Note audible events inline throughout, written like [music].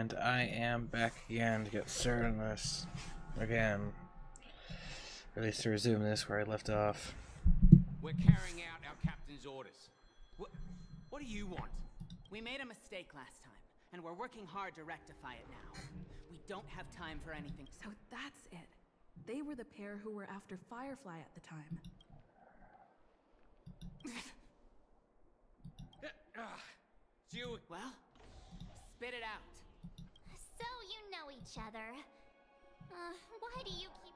And I am back again to get started on this again. Or at least to resume this where I left off. We're carrying out our captain's orders. What, what do you want? We made a mistake last time, and we're working hard to rectify it now. We don't have time for anything. So that's it. They were the pair who were after Firefly at the time. [laughs] Uh, uh, it's you. Well, spit it out. So you know each other. Uh, why do you keep...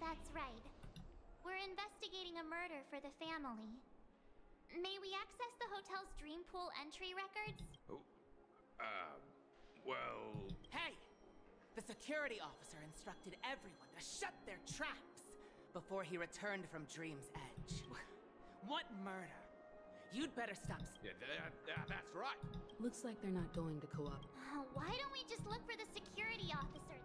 That's right. We're investigating a murder for the family. May we access the hotel's dream pool entry records? Oh, uh, well, Hey! The security officer instructed everyone to shut their traps before he returned from Dream's Edge. What murder? You'd better stop. yeah, that, that, that's right. Looks like they're not going to co-op. Uh, Why don't we just look for the security officer?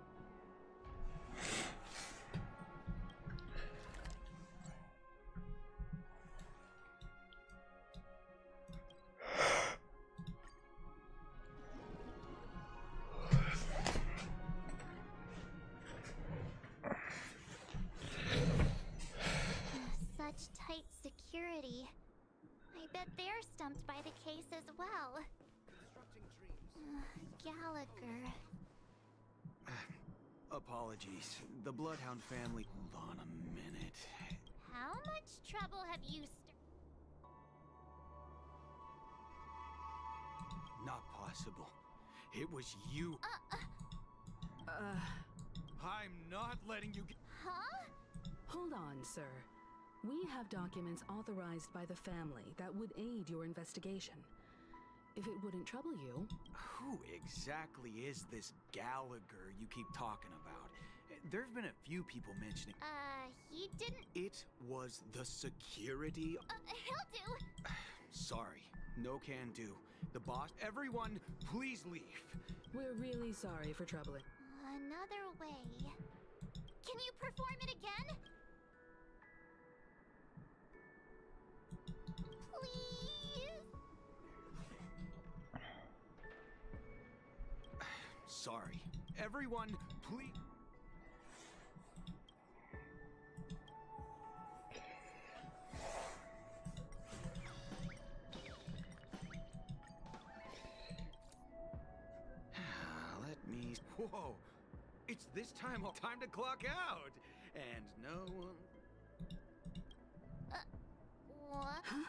Apologies. The Bloodhound family. Hold on a minute. How much trouble have you st- Not possible. It was you. Uh, I'm not letting you get. Huh? hold on, sir. We have documents authorized by the family that would aid your investigation. If it wouldn't trouble you, Who exactly is this Gallagher you keep talking about? There have been a few people mentioning. Uh, he didn't. It was the security. Uh, he'll do. [sighs] Sorry. No can do. The boss. Everyone, please leave. we're really sorry for troubling. Another way. Can you perform it again? Please? [sighs] Sorry. Everyone, please. Time. Time to clock out. And no one. What? Huh?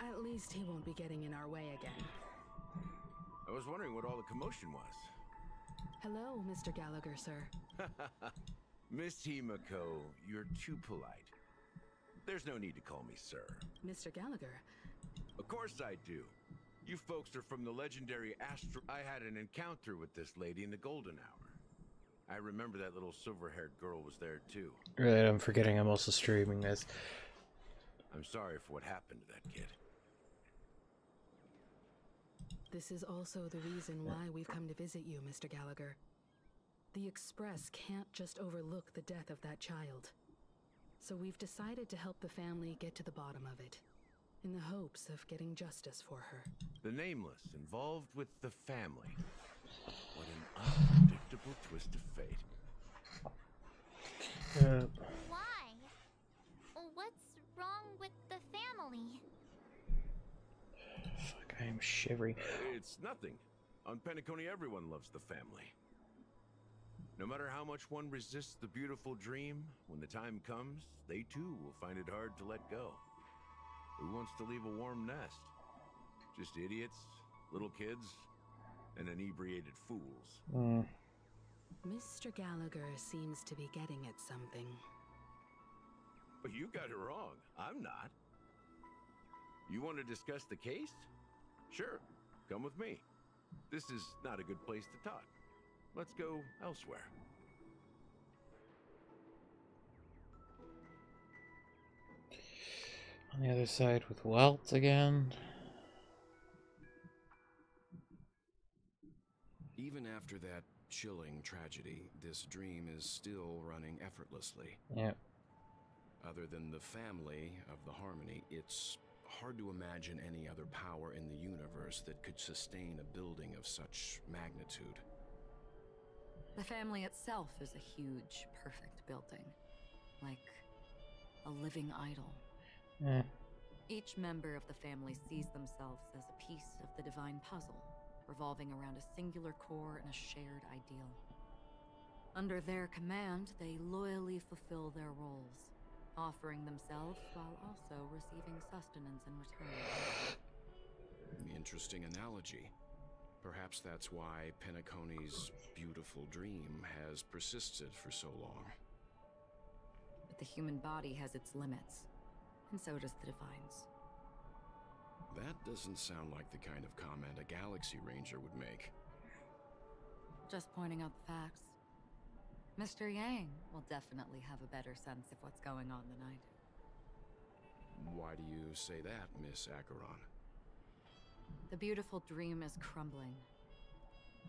uh, [laughs] At least he won't be getting in our way again. I was wondering what all the commotion was. Hello, Mr. Gallagher, sir. [laughs] Miss Himiko, you're too polite. There's no need to call me sir. Mr. Gallagher, Of course I do. You folks are from the legendary Astro. I had an encounter with this lady in the golden hour. I remember that little silver-haired girl was there too. Right, I'm forgetting I'm also streaming this. I'm sorry for what happened to that kid. this is also the reason why we've come to visit you, Mr. Gallagher. The Express can't just overlook the death of that child. So we've decided to help the family get to the bottom of it, in the hopes of getting justice for her. The nameless involved with the family. What an unpredictable twist of fate. Uh, why? What's wrong with the family? fuck, I am shivering. It's nothing. On Penacony, everyone loves the family. No matter how much one resists the beautiful dream, when the time comes, they too will find it hard to let go. Who wants to leave a warm nest? Just idiots, little kids, and inebriated fools. Mm, Mr. Gallagher seems to be getting at something. But you got it wrong. I'm not. You want to discuss the case? Sure, come with me. This is not a good place to talk. Let's go elsewhere. On the other side with Welt again. Even after that chilling tragedy, this dream is still running effortlessly. Yeah. Other than the family of the Harmony, it's hard to imagine any other power in the universe that could sustain a building of such magnitude. The family itself is a huge, perfect building. Like a living idol. Eh. Each member of the family sees themselves as a piece of the divine puzzle, revolving around a singular core and a shared ideal. Under their command, they loyally fulfill their roles, offering themselves while also receiving sustenance in return. Interesting analogy. Perhaps that's why Penacony's beautiful dream has persisted for so long. But the human body has its limits, and so does the Divine's. That doesn't sound like the kind of comment a Galaxy Ranger would make. Just pointing out the facts. Mr. Yang will definitely have a better sense of what's going on than I do. Why do you say that, Miss Acheron? The beautiful dream is crumbling.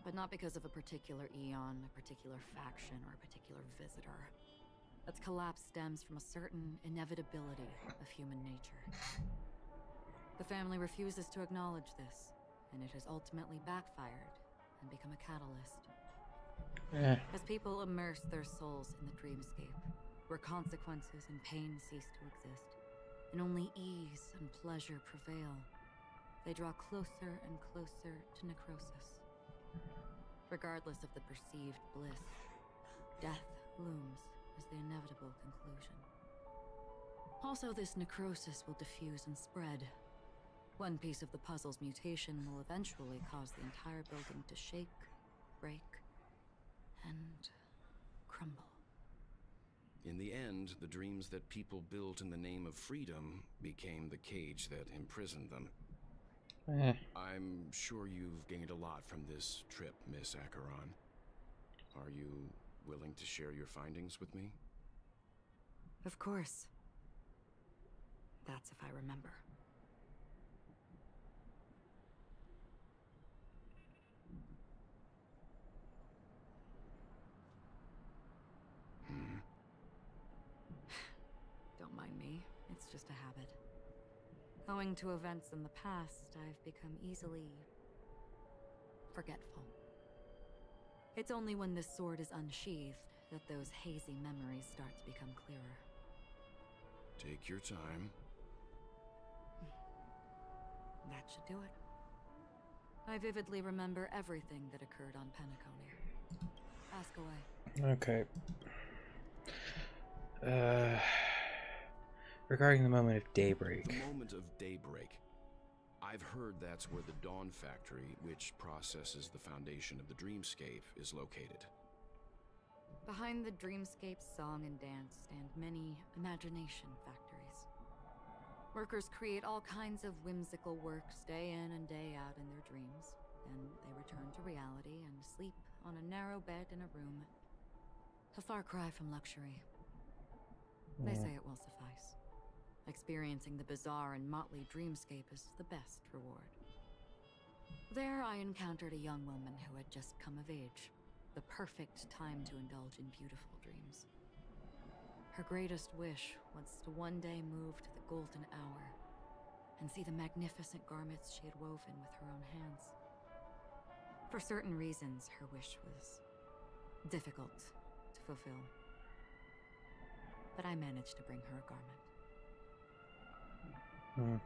But not because of a particular eon, a particular faction, or a particular visitor. Its collapse stems from a certain inevitability of human nature. The family refuses to acknowledge this, and it has ultimately backfired and become a catalyst. Eh. As people immerse their souls in the dreamscape, where consequences and pain cease to exist, and only ease and pleasure prevail, they draw closer and closer to necrosis. Regardless of the perceived bliss, death looms as the inevitable conclusion. Also, this necrosis will diffuse and spread. One piece of the puzzle's mutation will eventually cause the entire building to shake, break, and crumble. In the end, the dreams that people built in the name of freedom became the cage that imprisoned them. Eh. I'm sure you've gained a lot from this trip, Miss Acheron. Are you willing to share your findings with me? Of course. That's if I remember. Hmm. [sighs] Don't mind me, it's just a habit. Owing to events in the past, I've become easily forgetful. It's only when this sword is unsheathed that those hazy memories start to become clearer. Take your time. [laughs] That should do it. I vividly remember everything that occurred on Penacony. Ask away. Okay. Uh, regarding the moment of daybreak. The moment of daybreak. I've heard that's where the Dawn Factory, which processes the foundation of the dreamscape, is located. Behind the dreamscape's song and dance stand many imagination factories. Workers create all kinds of whimsical works day in and day out in their dreams. Then they return to reality and sleep on a narrow bed in a room. A far cry from luxury. They say it will suffice. Experiencing the bizarre and motley dreamscape is the best reward. There I encountered a young woman who had just come of age. The perfect time to indulge in beautiful dreams. Her greatest wish was to one day move to the golden hour and see the magnificent garments she had woven with her own hands. For certain reasons, her wish was difficult to fulfill. But I managed to bring her a garment. Hmm.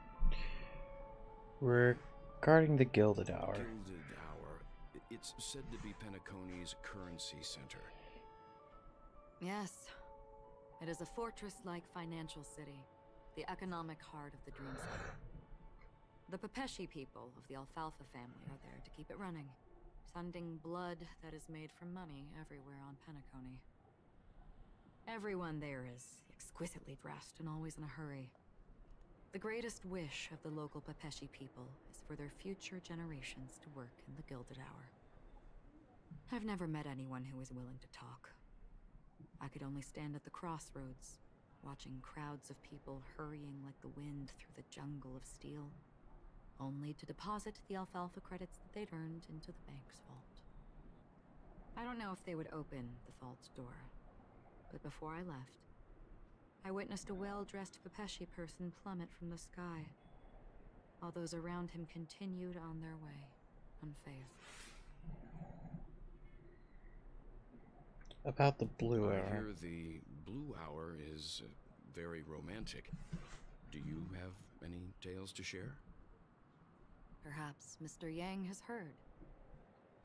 Regarding the Gilded Hour. Gilded Hour. It's said to be Penacony's currency center. Yes. It is a fortress-like financial city, the economic heart of the dreamscape. The Pepeshi people of the Alfalfa family are there to keep it running, sending blood that is made from money everywhere on Penacony. Everyone there is exquisitely dressed and always in a hurry. The greatest wish of the local Pepeshi people is for their future generations to work in the Gilded Hour. I've never met anyone who is willing to talk. I could only stand at the crossroads, watching crowds of people hurrying like the wind through the jungle of steel, only to deposit the alfalfa credits that they'd earned into the bank's vault. I don't know if they would open the vault's door, but before I left, I witnessed a well-dressed Pepeshi person plummet from the sky, while those around him continued on their way, unfazed. About the blue hour. I hear the blue hour is uh, very romantic. Do you have any tales to share? Perhaps Mr. Yang has heard.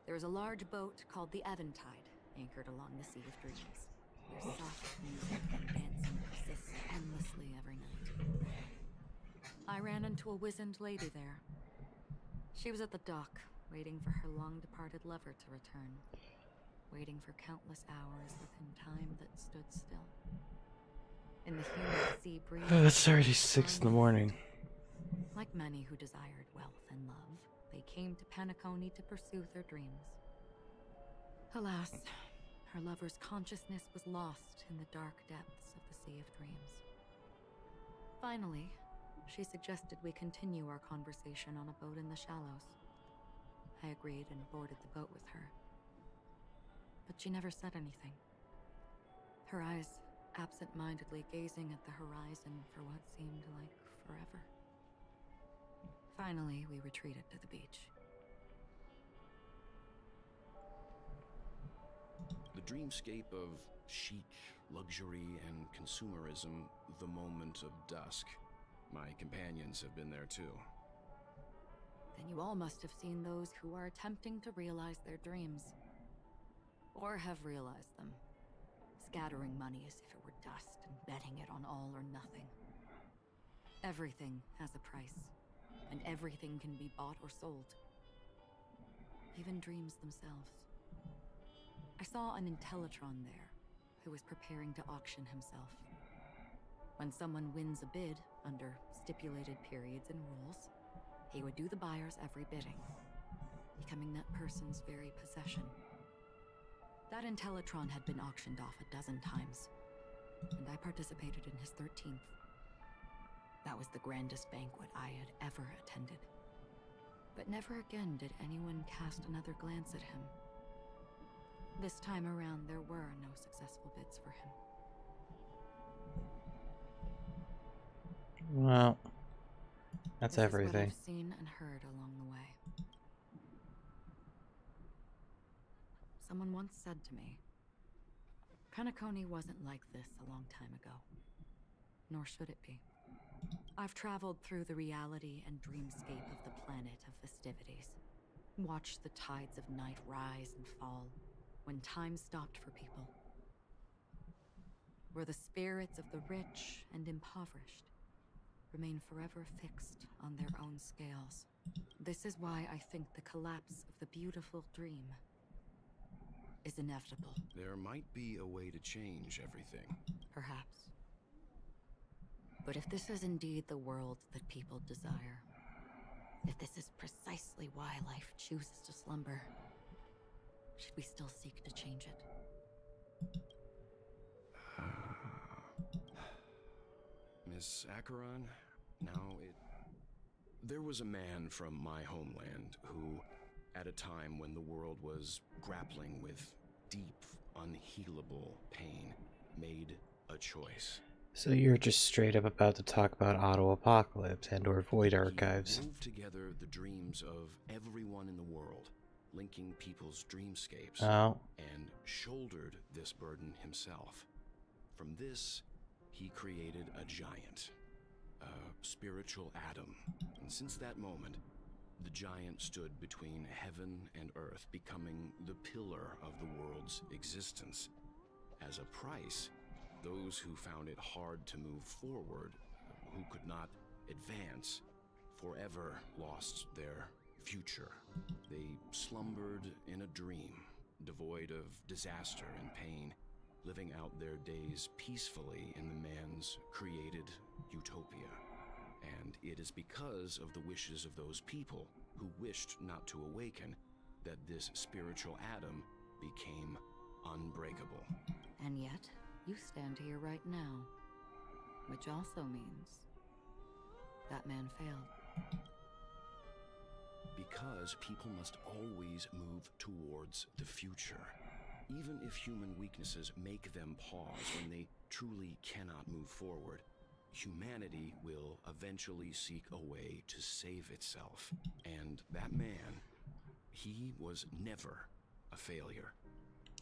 There is a large boat called the Eventide, anchored along the Sea of Dreams, where soft music and dancing persists endlessly every night. I ran into a wizened lady there. She was at the dock, waiting for her long-departed lover to return. Waiting for countless hours within time that stood still. In the humid sea breeze... Oh, it's already six in the morning. Like many who desired wealth and love, they came to Penacony to pursue their dreams. Alas, her lover's consciousness was lost in the dark depths Sea of Dreams. Finally, she suggested we continue our conversation on a boat in the shallows. I agreed and boarded the boat with her. But she never said anything. Her eyes absent-mindedly gazing at the horizon for what seemed like forever. Finally, we retreated to the beach. The dreamscape of chic, luxury, and consumerism, the moment of dusk. My companions have been there too. Then you all must have seen those who are attempting to realize their dreams. Or have realized them. Scattering money as if it were dust and betting it on all or nothing. Everything has a price, and everything can be bought or sold. Even dreams themselves. I saw an Intellitron there, who was preparing to auction himself. When someone wins a bid, under stipulated periods and rules, he would do the buyer's every bidding, becoming that person's very possession. That Intellitron had been auctioned off a dozen times, and I participated in his 13th. That was the grandest banquet I had ever attended. But never again did anyone cast another glance at him. This time around, there were no successful bids for him. Well, that's This everything. I've seen and heard along the way. Someone once said to me, Penacony wasn't like this a long time ago. Nor should it be. I've traveled through the reality and dreamscape of the planet of festivities. Watched the tides of night rise and fall when time stopped for people. Where the spirits of the rich and impoverished remain forever fixed on their own scales. This is why I think the collapse of the beautiful dream is inevitable. There might be a way to change everything. Perhaps. But if this is indeed the world that people desire, if this is precisely why life chooses to slumber, should we still seek to change it? [sighs] Miss Acheron, now it. There was a man from my homeland who, at a time when the world was grappling with deep, unhealable pain, made a choice. So you're just straight up about to talk about Otto Apocalypse and or Void He Archives. wove together the dreams of everyone in the world, linking people's dreamscapes, Oh, and shouldered this burden himself. From this, he created a giant, a spiritual Adam. And since that moment, the giant stood between heaven and earth, becoming the pillar of the world's existence. As a price, those who found it hard to move forward, who could not advance, forever lost their future. They slumbered in a dream, devoid of disaster and pain, living out their days peacefully in the man's created utopia. And it is because of the wishes of those people who wished not to awaken that this spiritual Adam became unbreakable. And yet, you stand here right now. Which also means that man failed. Because people must always move towards the future. Even if human weaknesses make them pause when they truly cannot move forward, humanity will eventually seek a way to save itself. And that man, he was never a failure.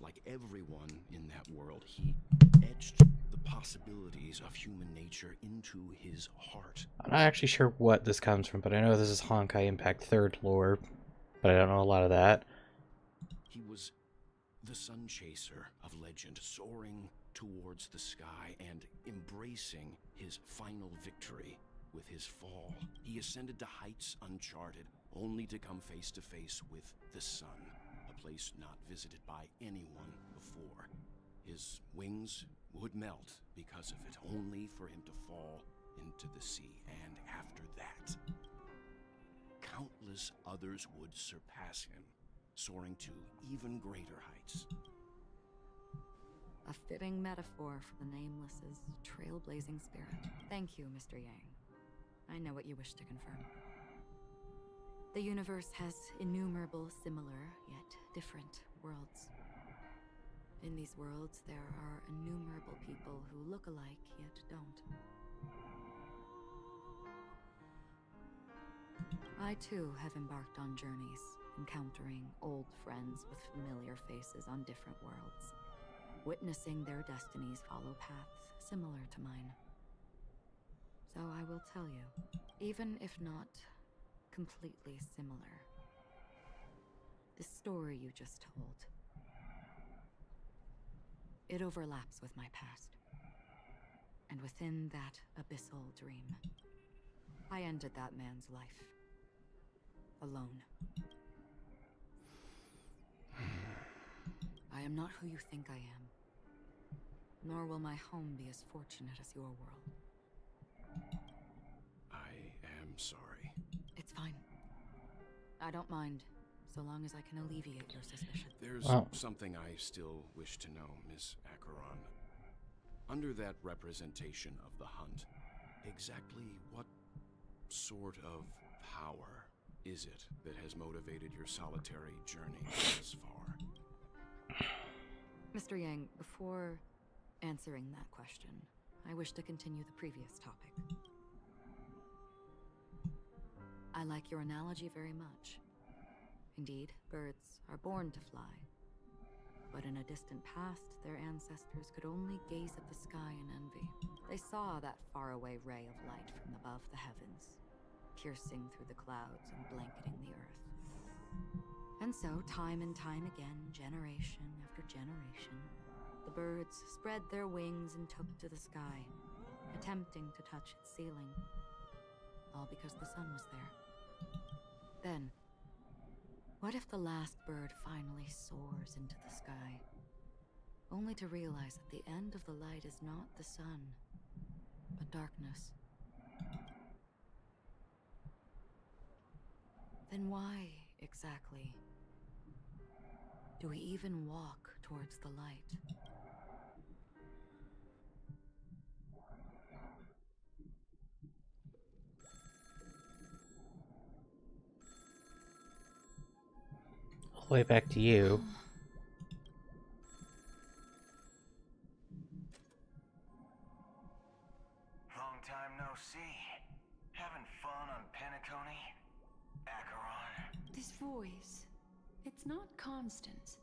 Like everyone in that world, he etched possibilities of human nature into his heart. I'm not actually sure what this comes from, but I know this is Honkai Impact 3rd lore, but I don't know a lot of that. He was the sun chaser of legend, soaring towards the sky and embracing his final victory with his fall. He ascended to heights uncharted, only to come face to face with the sun, a place not visited by anyone before. His wings would melt because of it, only for him to fall into the sea. And after that, countless others would surpass him, soaring to even greater heights. A fitting metaphor for the Nameless's trailblazing spirit. Thank you, Mr. Yang. I know what you wish to confirm. The universe has innumerable similar, yet different worlds. In these worlds, there are innumerable people who look alike, yet don't. I too have embarked on journeys, encountering old friends with familiar faces on different worlds, witnessing their destinies follow paths similar to mine. So I will tell you, even if not completely similar, the story you just told. It overlaps with my past. And within that abyssal dream, I ended that man's life. Alone. [sighs] I am not who you think I am. Nor will my home be as fortunate as your world. I am sorry. It's fine. I don't mind, so long as I can alleviate your suspicion. There's Oh. something I still wish to know, Miss Acheron. Under that representation of the hunt, exactly what sort of power is it that has motivated your solitary journey thus far? [sighs] Mr. Yang, before answering that question, I wish to continue the previous topic. I like your analogy very much. Indeed, birds are born to fly. But in a distant past, their ancestors could only gaze at the sky in envy. They saw that faraway ray of light from above the heavens, piercing through the clouds and blanketing the earth. And so, time and time again, generation after generation, the birds spread their wings and took to the sky, attempting to touch its ceiling. All because the sun was there. Then, what if the last bird finally soars into the sky, only to realize that the end of the light is not the sun, but darkness? Then why, exactly, do we even walk towards the light? The way back to you. Long time no see. Having fun on Penacony? Acheron? This voice. It's not Constance.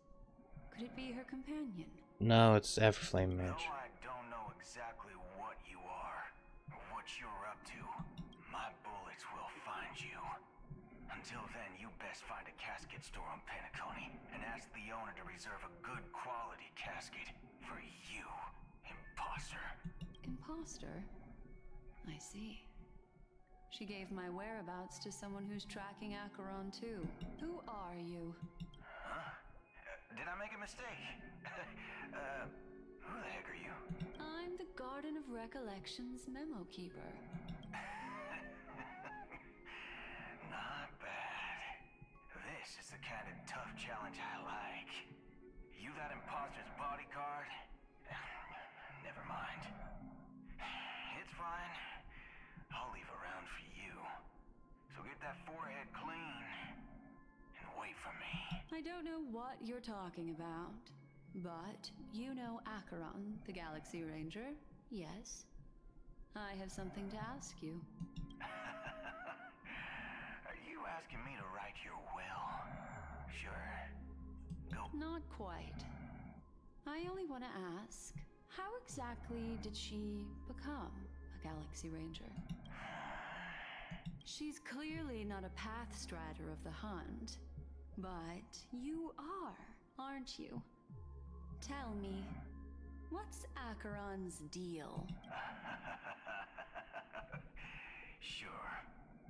Could it be her companion? No, it's Everflame No, I don't know exactly what you are, or what you're up to. My bullets will find you. Until then, you best find a casket store on Penacony and ask the owner to reserve a good quality casket for you, imposter. Imposter? I see. She gave my whereabouts to someone who's tracking Acheron too. Who are you? Huh? Uh, did I make a mistake? [laughs] uh, who the heck are you? I'm the Garden of Recollections memo keeper. This is the kind of tough challenge I like. You that imposter's bodyguard? [sighs] Never mind. It's fine. I'll leave around for you. So get that forehead clean and wait for me. I don't know what you're talking about, but you know Acheron, the Galaxy Ranger, Yes? I have something to ask you. [laughs] Are you asking me to write your will? Sure. Go. Not quite. I only want to ask how exactly did she become a Galaxy Ranger? She's clearly not a path strider of the hunt, but you are, aren't you? Tell me, what's Acheron's deal? [laughs] sure.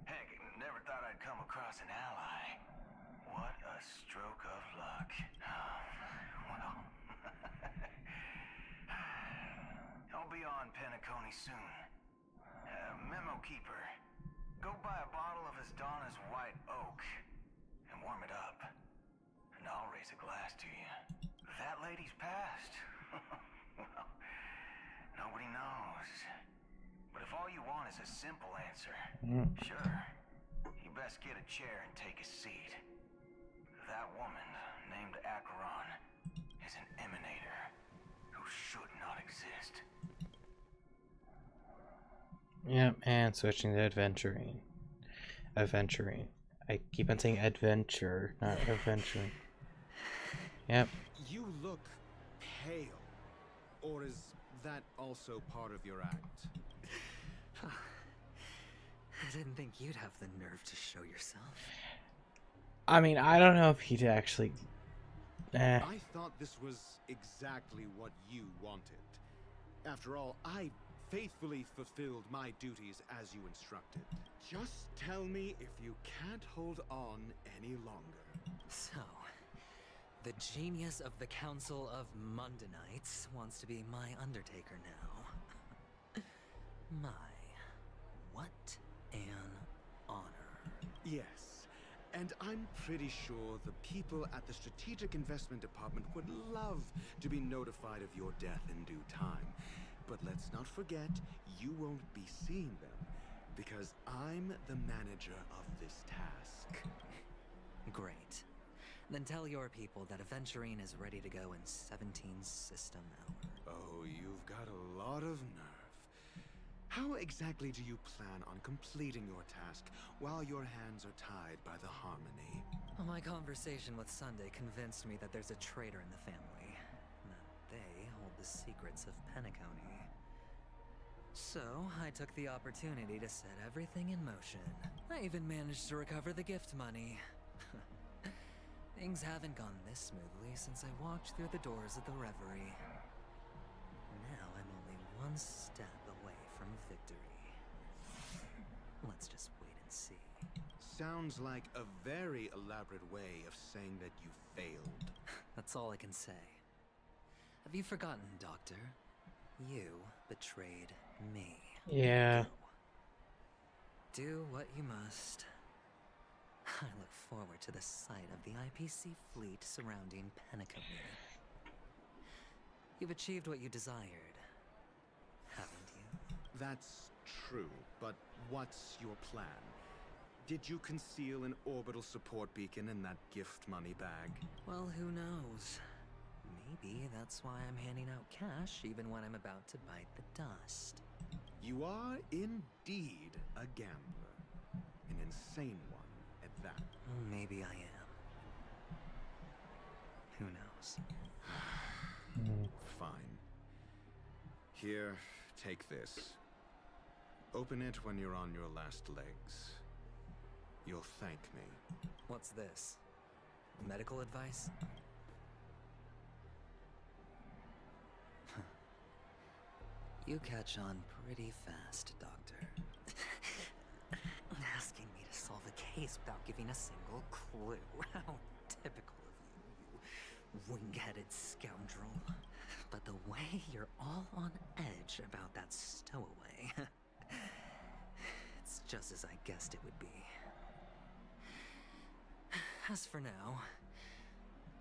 Heck, never thought I'd come across an ally. A stroke of luck. [sighs] well, I'll be on Penacony soon. Uh, memo keeper, go buy a bottle of his Donna's White Oak and warm it up. And I'll raise a glass to you. That lady's passed. [laughs] well, nobody knows. But if all you want is a simple answer, Mm. sure. You best get a chair and take a seat. That woman, uh, named Acheron, is an emanator who should not exist. Yep, and switching to adventuring. Adventuring. I keep on saying adventure, not [laughs] adventuring. Yep. You look pale. Or is that also part of your act? [sighs] I didn't think you'd have the nerve to show yourself. I mean, I don't know if he'd actually. Eh. I thought this was exactly what you wanted. After all, I faithfully fulfilled my duties as you instructed. Just tell me if you can't hold on any longer. So, the genius of the Council of Mundanites wants to be my Undertaker now. [laughs] my, what an honor. Yes, and I'm pretty sure the people at the Strategic Investment Department would love to be notified of your death in due time. But let's not forget, you won't be seeing them, because I'm the manager of this task. [laughs] Great. Then tell your people that Aventurine is ready to go in 17 system hours. Oh, you've got a lot of nerve. How exactly do you plan on completing your task while your hands are tied by the Harmony? Well, my conversation with Sunday convinced me that there's a traitor in the family. and That they hold the secrets of Penacony. So, I took the opportunity to set everything in motion. I even managed to recover the gift money. [laughs] Things haven't gone this smoothly since I walked through the doors of the Reverie. Now I'm only one step away from victory. Let's just wait and see. Sounds like a very elaborate way of saying that you failed. [laughs] That's all I can say. Have you forgotten, Doctor? You betrayed me. Yeah. Do what you must. [sighs] I look forward to the sight of the IPC fleet surrounding Penacony. You've achieved what you desired, haven't you? That's true, but what's your plan? Did you conceal an orbital support beacon in that gift money bag? Well, who knows? Maybe that's why I'm handing out cash even when I'm about to bite the dust. You are indeed a gambler. An insane one at that. Hmm, maybe I am. Who knows? [sighs] Fine. Here, take this. Open it when you're on your last legs. You'll thank me. What's this? Medical advice? [laughs] you catch on pretty fast, Doctor. [laughs] Asking me to solve a case without giving a single clue. [laughs] How typical of you, you wing-headed scoundrel. But the way you're all on edge about that stowaway... just as I guessed it would be. As for now,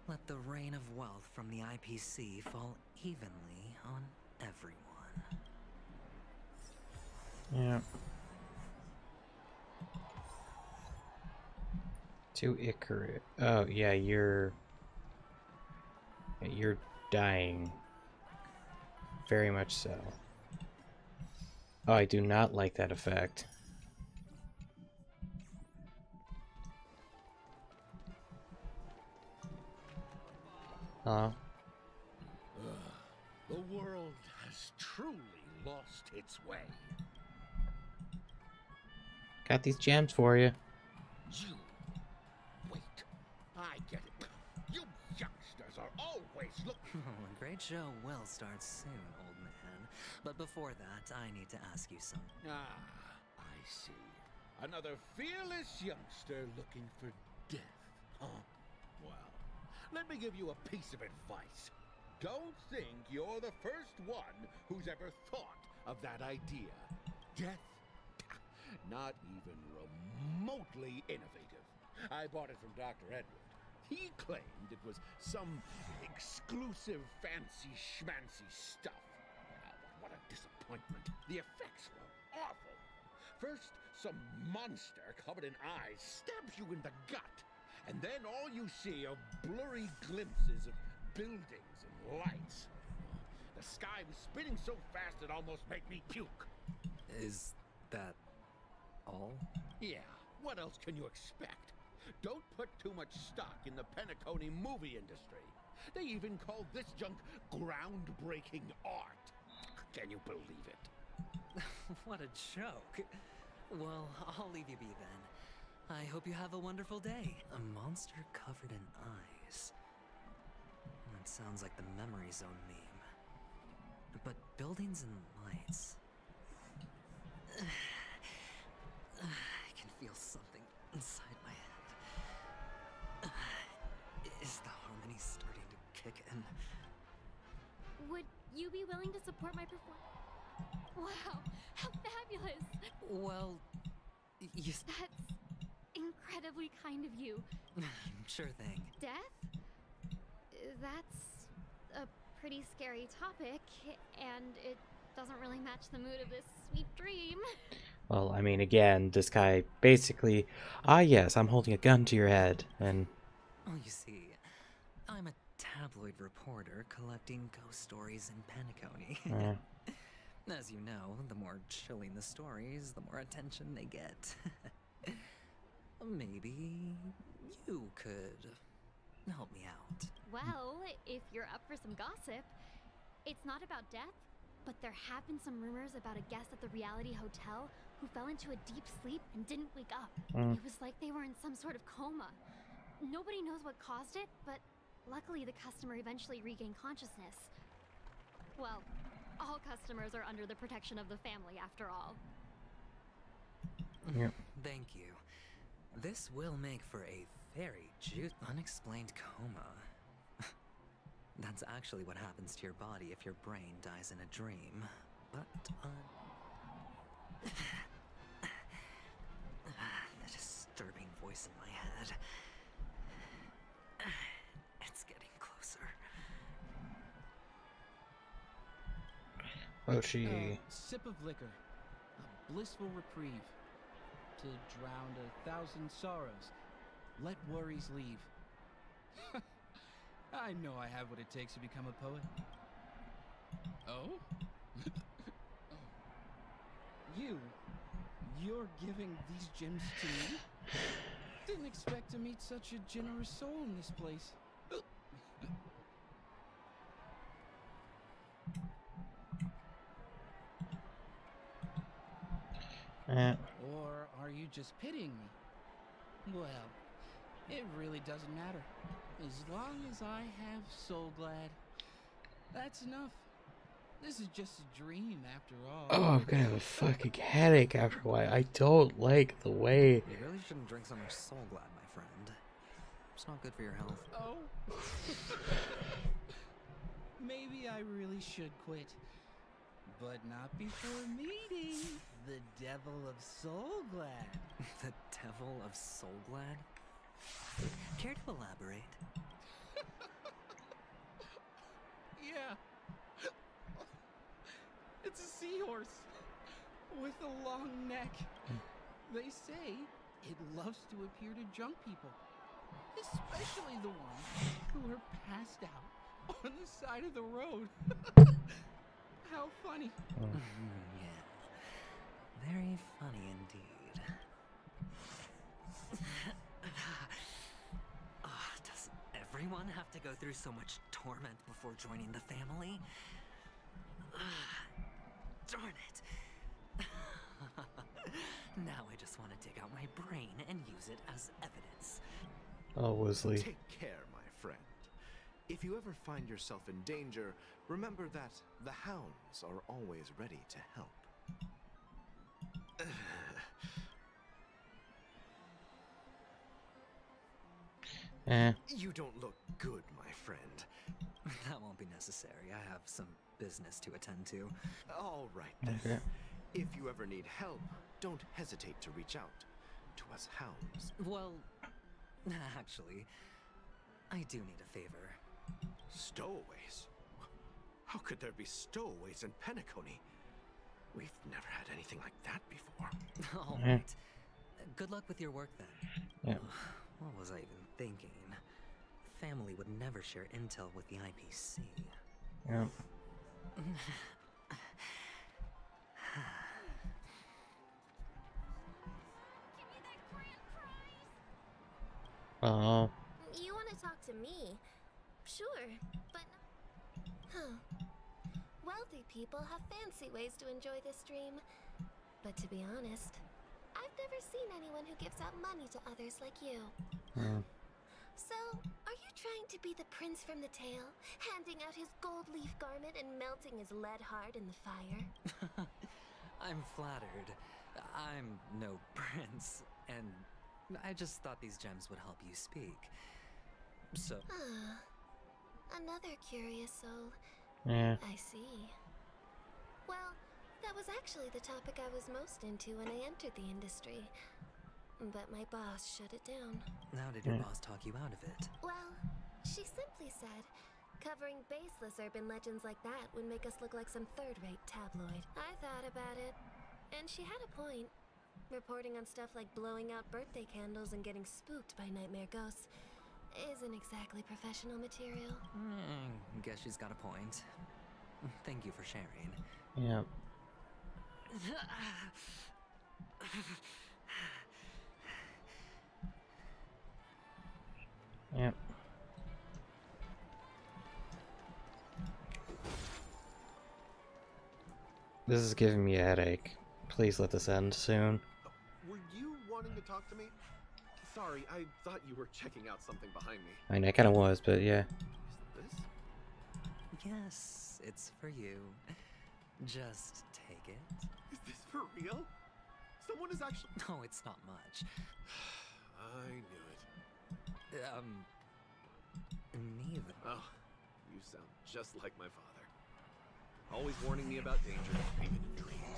let the rain of wealth from the IPC fall evenly on everyone. Yeah. To Icarus. Oh, yeah, you're. You're dying. Very much so. Oh, I do not like that effect. Hello? The world has truly lost its way. Got these gems for you. You. Wait. I get it. You youngsters are always looking. [laughs] Oh, a great show will start soon, old man. But before that, I need to ask you something. Ah, I see. Another fearless youngster looking for death, huh? Let me give you a piece of advice. Don't think you're the first one who's ever thought of that idea. Death? [tsk] Not even remotely innovative. I bought it from Dr. Edward. He claimed it was some exclusive fancy schmancy stuff. What a disappointment. The effects were awful. First, some monster covered in eyes stabs you in the gut. And then all you see are blurry glimpses of buildings and lights. The sky was spinning so fast it almost made me puke. Is that all? Yeah, what else can you expect? Don't put too much stock in the Penacony movie industry. They even called this junk groundbreaking art. Can you believe it? [laughs] what a joke. Well, I'll leave you be then. I hope you have a wonderful day. A monster covered in eyes. That sounds like the memory zone meme. But buildings and lights. [sighs] I can feel something inside my head. Is the harmony starting to kick in? Would you be willing to support my performance? Wow, how fabulous! Well, you. s- That's incredibly kind of you. [laughs] sure thing. Death? That's a pretty scary topic, and it doesn't really match the mood of this sweet dream. [coughs] Well, I mean, again, this guy basically, ah, yes, I'm holding a gun to your head, and Oh, you see, I'm a tabloid reporter collecting ghost stories in Penacony. [laughs] uh, As you know, the more chilling the stories, the more attention they get. [laughs] Maybe you could help me out. Well, if you're up for some gossip, it's not about death, but there have been some rumors about a guest at the reality hotel who fell into a deep sleep and didn't wake up. Mm. It was like they were in some sort of coma. Nobody knows what caused it, but luckily the customer eventually regained consciousness. Well, all customers are under the protection of the family after all. Yep. Thank you. This will make for a very ju- unexplained coma. [laughs] That's actually what happens to your body if your brain dies in a dream. But, uh. [sighs] the disturbing voice in my head. [sighs] It's getting closer. oh, she, A sip of liquor, a blissful reprieve, to drown a thousand sorrows. Let worries leave. [laughs] I know I have what it takes to become a poet. Oh? [laughs] you? You're giving these gems to me? Didn't expect to meet such a generous soul in this place. eh, Or are you just pitying me? Well, it really doesn't matter. As long as I have Soulglad, that's enough. This is just a dream after all. oh, I'm gonna have a fucking headache after a while. I don't like the way. You really shouldn't drink so much Soul Glad, my friend. It's not good for your health. Oh. [laughs] Maybe I really should quit. But not before meeting the Devil of Soul Glad. [laughs] the Devil of Soul Glad? Care to elaborate? [laughs] Yeah. [laughs] It's a seahorse with a long neck. Hmm. They say it loves to appear to drunk people, especially the ones who are passed out on the side of the road. How funny. [laughs] yeah. Very funny indeed. [laughs] Ah, does everyone have to go through so much torment before joining the family? Ah, darn it. [laughs] now I just want to dig out my brain and use it as evidence. Oh, Wesley. Take care, my friend. If you ever find yourself in danger, remember that the hounds are always ready to help. [sighs] Eh. You don't look good, my friend. [laughs] That won't be necessary. I have some business to attend to. All right then. Okay. If you ever need help, don't hesitate to reach out to us hounds. Well, [laughs] actually, I do need a favor. Stowaways? How could there be stowaways in Penacony? We've never had anything like that before. [laughs] All Yeah. right. Good luck with your work then. Yeah. What was I even thinking? Family would never share intel with the IPC. Yeah. Oh. You want to talk to me? Sure, but. Huh. Wealthy people have fancy ways to enjoy this dream. But to be honest, I've never seen anyone who gives out money to others like you. Hmm. So, are you trying to be the prince from the tale, handing out his gold leaf garment and melting his lead heart in the fire? [laughs] I'm flattered. I'm no [laughs] prince, and I just thought these gems would help you speak. So, Ah, another curious soul. Yeah. I see. Well, that was actually the topic I was most into when I entered the industry. But my boss shut it down. how did your Yeah. boss talk you out of it? Well, she simply said, covering baseless urban legends like that would make us look like some third rate tabloid. I thought about it, and she had a point. Reporting on stuff like blowing out birthday candles and getting spooked by nightmare ghosts isn't exactly professional material. Hmm, guess she's got a point. Thank you for sharing. Yeah. Yep. This is giving me a headache. Please let this end soon. Were you wanting to talk to me? Sorry, I thought you were checking out something behind me. I mean, I kind of was, but yeah. This? Yes, it's for you. Just take it. Is this for real? Someone is actually. No, it's not much. [sighs] I knew it. Um, neither. Oh, you sound just like my father. Always warning me about danger, even in dreams.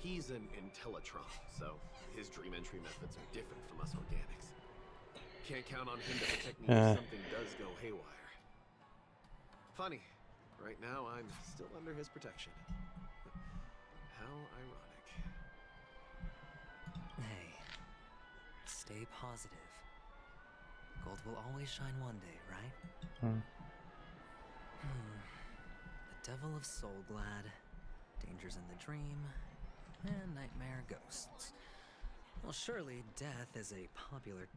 He's an Intellitron, so his dream entry methods are different from us organics. Can't count on him to protect me Uh. if something does go haywire. Funny, right now I'm still under his protection. How ironic. Hey, stay positive. Gold will always shine one day, right? Hmm. Hmm. The Devil of Soulglad, Dangers in the Dream, and Nightmare Ghosts. Well, surely death is a popular.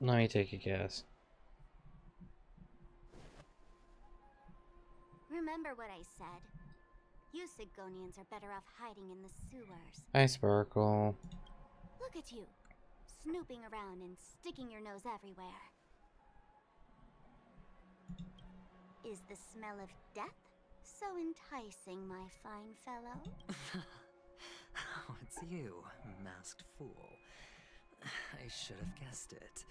Now you take a guess. Remember what I said. You Sigonians are better off hiding in the sewers. Hi, Sparkle. Look at you, snooping around and sticking your nose everywhere. Is the smell of death so enticing, my fine fellow? [laughs] Oh, it's you, masked fool. I should have guessed it.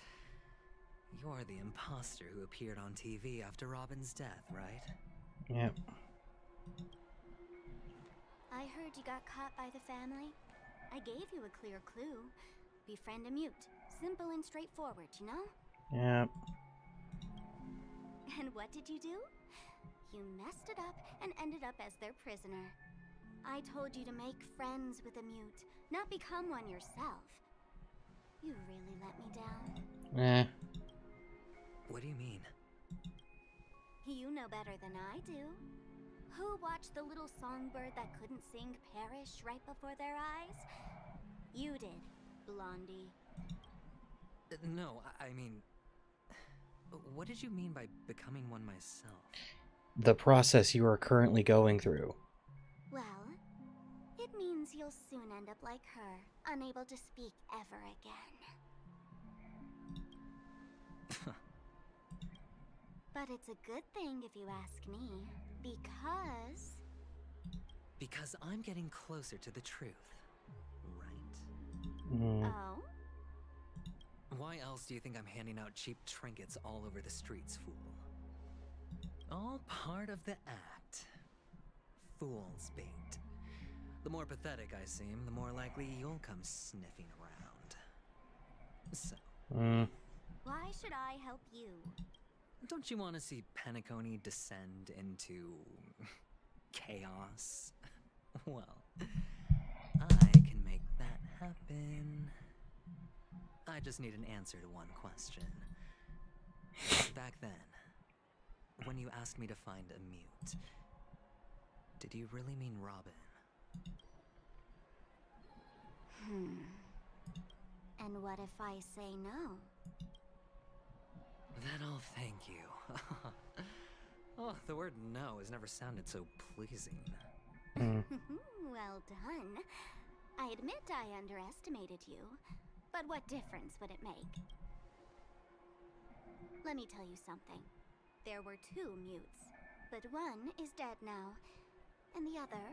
You're the imposter who appeared on TV after Robin's death, right? Yep. I heard you got caught by the family. I gave you a clear clue. Befriend a mute. Simple and straightforward, you know? Yep. And what did you do? You messed it up and ended up as their prisoner. I told you to make friends with a mute, not become one yourself. You really let me down. Eh. What do you mean? You know better than I do. Who watched the little songbird that couldn't sing perish right before their eyes? You did, Blondie. Uh, No, I, I mean. What did you mean by becoming one myself? The process you are currently going through. Well, it means you'll soon end up like her, unable to speak ever again. [laughs] But it's a good thing if you ask me, because Because I'm getting closer to the truth. Mm. oh, Why else do you think I'm handing out cheap trinkets all over the streets, fool? All part of the act. Fool's bait. The more pathetic I seem, the more likely you'll come sniffing around. So, Mm. why should I help you? don't you want to see Penacony descend into [laughs] chaos? [laughs] Well, I can make that happen. I just need an answer to one question. Back then, when you asked me to find a mute, did you really mean Robin? Hmm. And what if I say no? Then I'll thank you. [laughs] oh, the word no has never sounded so pleasing. Mm. [laughs] well done. I admit I underestimated you, but what difference would it make? Let me tell you something. There were two mutes, but one is dead now, and the other,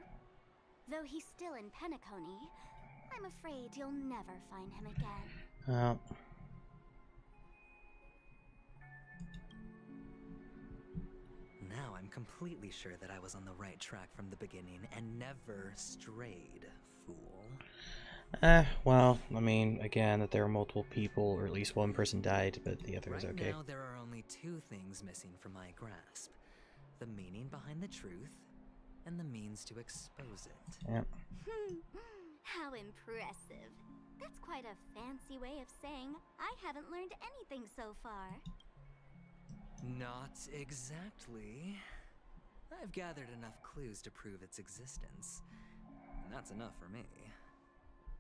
though he's still in Penacony, I'm afraid you'll never find him again. Well, Now I'm completely sure that I was on the right track from the beginning and never strayed, fool. Eh, well, I mean, again, that there are multiple people, or at least one person died, but the other is right okay. now, there are only two things missing from my grasp the meaning behind the truth, and the means to expose it. Yep. [laughs] How impressive. That's quite a fancy way of saying I haven't learned anything so far. Not exactly. I've gathered enough clues to prove its existence, and that's enough for me.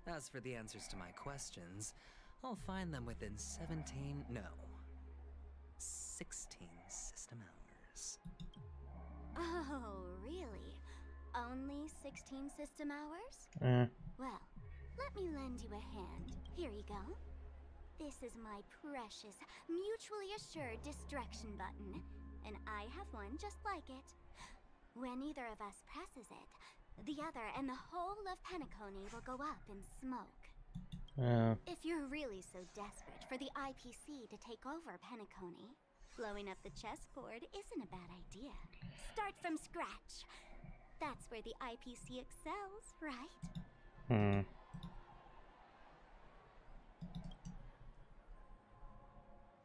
As for the answers to my questions, I'll find them within 17, no, 16 system hours. Oh, really? Only 16 system hours? Eh. Well, let me lend you a hand. Here you go. This is my precious, mutually assured distraction button, and I have one just like it. When either of us presses it, the other and the whole of Penacony will go up in smoke. Uh, If you're really so desperate for the IPC to take over Penacony, blowing up the chessboard isn't a bad idea. Start from scratch. That's where the IPC excels, right? hmm.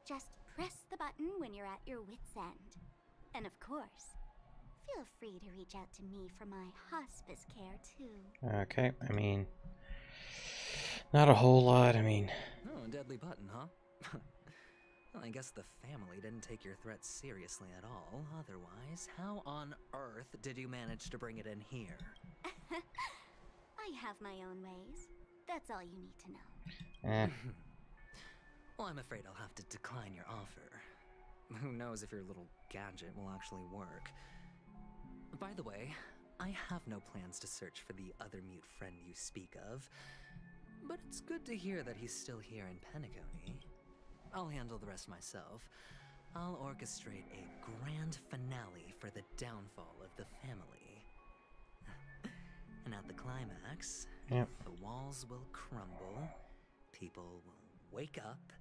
Just press the button when you're at your wit's end. And of course, feel free to reach out to me for my hospice care too. Okay, I mean, not a whole lot. I mean, Oh, deadly button, huh? [laughs] well, I guess the family didn't take your threat seriously at all. Otherwise, how on earth did you manage to bring it in here? [laughs] I have my own ways. That's all you need to know. eh. [laughs] Well, I'm afraid I'll have to decline your offer. Who knows if your little gadget will actually work. By the way, I have no plans to search for the other mute friend you speak of, but it's good to hear that he's still here in Penacony. I'll handle the rest myself. I'll orchestrate a grand finale for the downfall of the family. [laughs] and at the climax, Yep. the walls will crumble, people will wake up,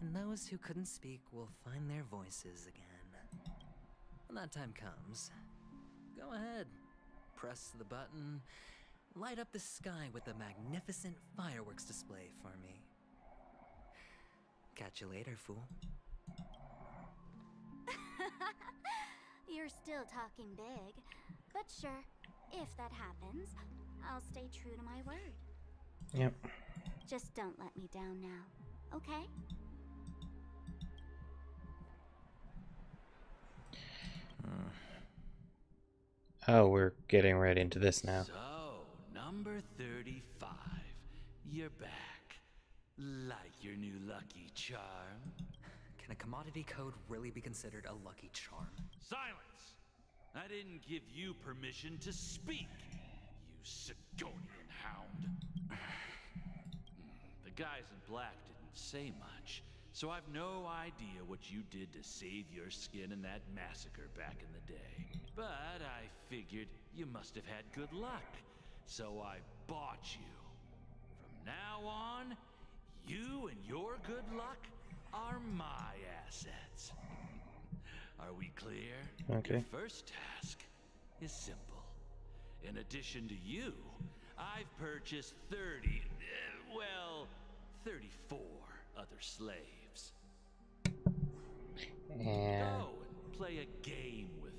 and those who couldn't speak will find their voices again. When that time comes, go ahead, press the button, light up the sky with a magnificent fireworks display for me. Catch you later, fool. [laughs] You're still talking big. But sure, if that happens, I'll stay true to my word. Yep. Just don't let me down now, okay? Uh, Oh, we're getting right into this now. So, number 35. You're back. Like your new lucky charm. Can a commodity code really be considered a lucky charm? Silence! I didn't give you permission to speak, you Sigonian hound. [sighs] the guys in black didn't say much, so I've no idea what you did to save your skin in that massacre back in the day. But I figured you must have had good luck, so I bought you. From now on, you and your good luck are my assets. Are we clear? Okay. Your first task is simple. In addition to you, I've purchased 30, uh, well, 34 other slaves. And Go and play a game with.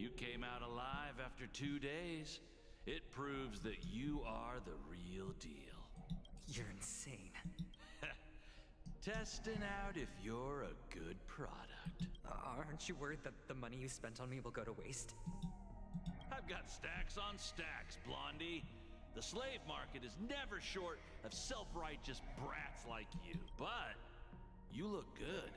You came out alive after two days. It proves that you are the real deal. You're insane. [laughs] Testing out if you're a good product. Uh, aren't you worried that the money you spent on me will go to waste? I've got stacks on stacks, Blondie. The slave market is never short of self-righteous brats like you. But you look good.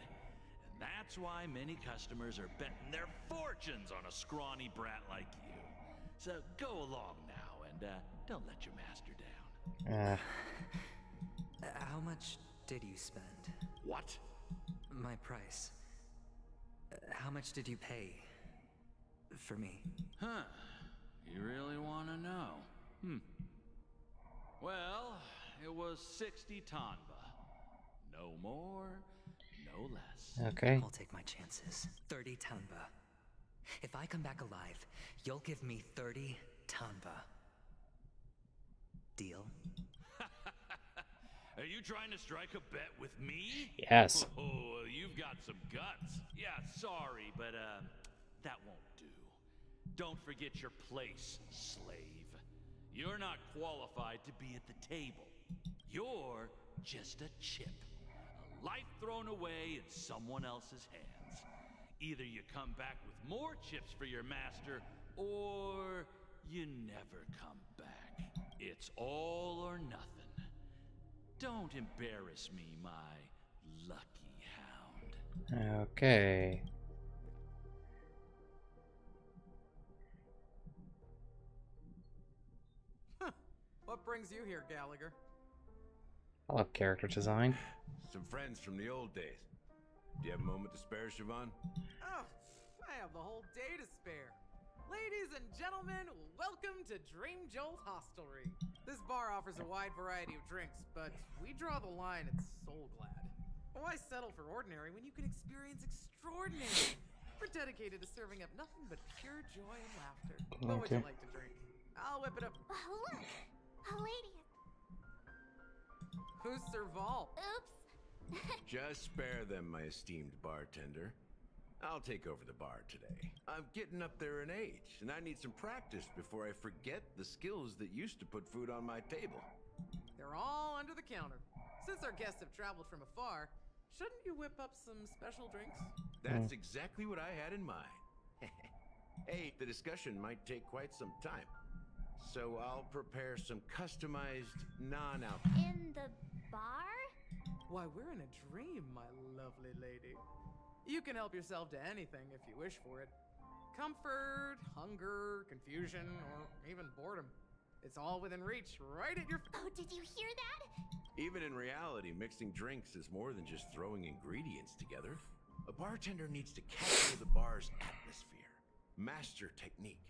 And that's why many customers are betting their fortunes on a scrawny brat like you. So go along now and uh, don't let your master down. uh, Uh, How much did you spend? What? My price. Uh, How much did you pay for me? Huh. You really want to know? Hmm. Well, it was 60 Tanba. No more, no less. Okay. I'll take my chances. 30 Tanba. If I come back alive, you'll give me 30 Tanba. Deal? [laughs] Are you trying to strike a bet with me? Yes. [laughs] Oh, you've got some guts. Yeah, sorry, but uh, that won't do. Don't forget your place, slave. You're not qualified to be at the table. You're just a chip. A life thrown away in someone else's hands. Either you come back with more chips for your master, or you never come back. It's all or nothing. Don't embarrass me, my lucky hound. okay. What brings you here, Gallagher? I love character design. Some friends from the old days. Do you have a moment to spare, Siobhan? Oh, I have the whole day to spare. Ladies and gentlemen, welcome to Dream Jolt Hostelry. This bar offers a wide variety of drinks, but we draw the line at Soulglad. Oh, Why settle for ordinary when you can experience extraordinary? We're dedicated to serving up nothing but pure joy and laughter. What would you like to drink? I'll whip it up. Oh, look! A lady. Who's Serval? Oops. [laughs] Just spare them, my esteemed bartender. I'll take over the bar today. I'm getting up there in age, and I need some practice before I forget the skills that used to put food on my table. They're all under the counter. Since our guests have traveled from afar, shouldn't you whip up some special drinks? That's exactly what I had in mind. [laughs] hey, the discussion might take quite some time. So I'll prepare some customized non-alcohol. In the bar? Why, we're in a dream, my lovely lady. You can help yourself to anything if you wish for it. Comfort, hunger, confusion, or even boredom. It's all within reach, right at your. Oh, did you hear that? Even in reality, mixing drinks is more than just throwing ingredients together. A bartender needs to capture the bar's atmosphere, master technique,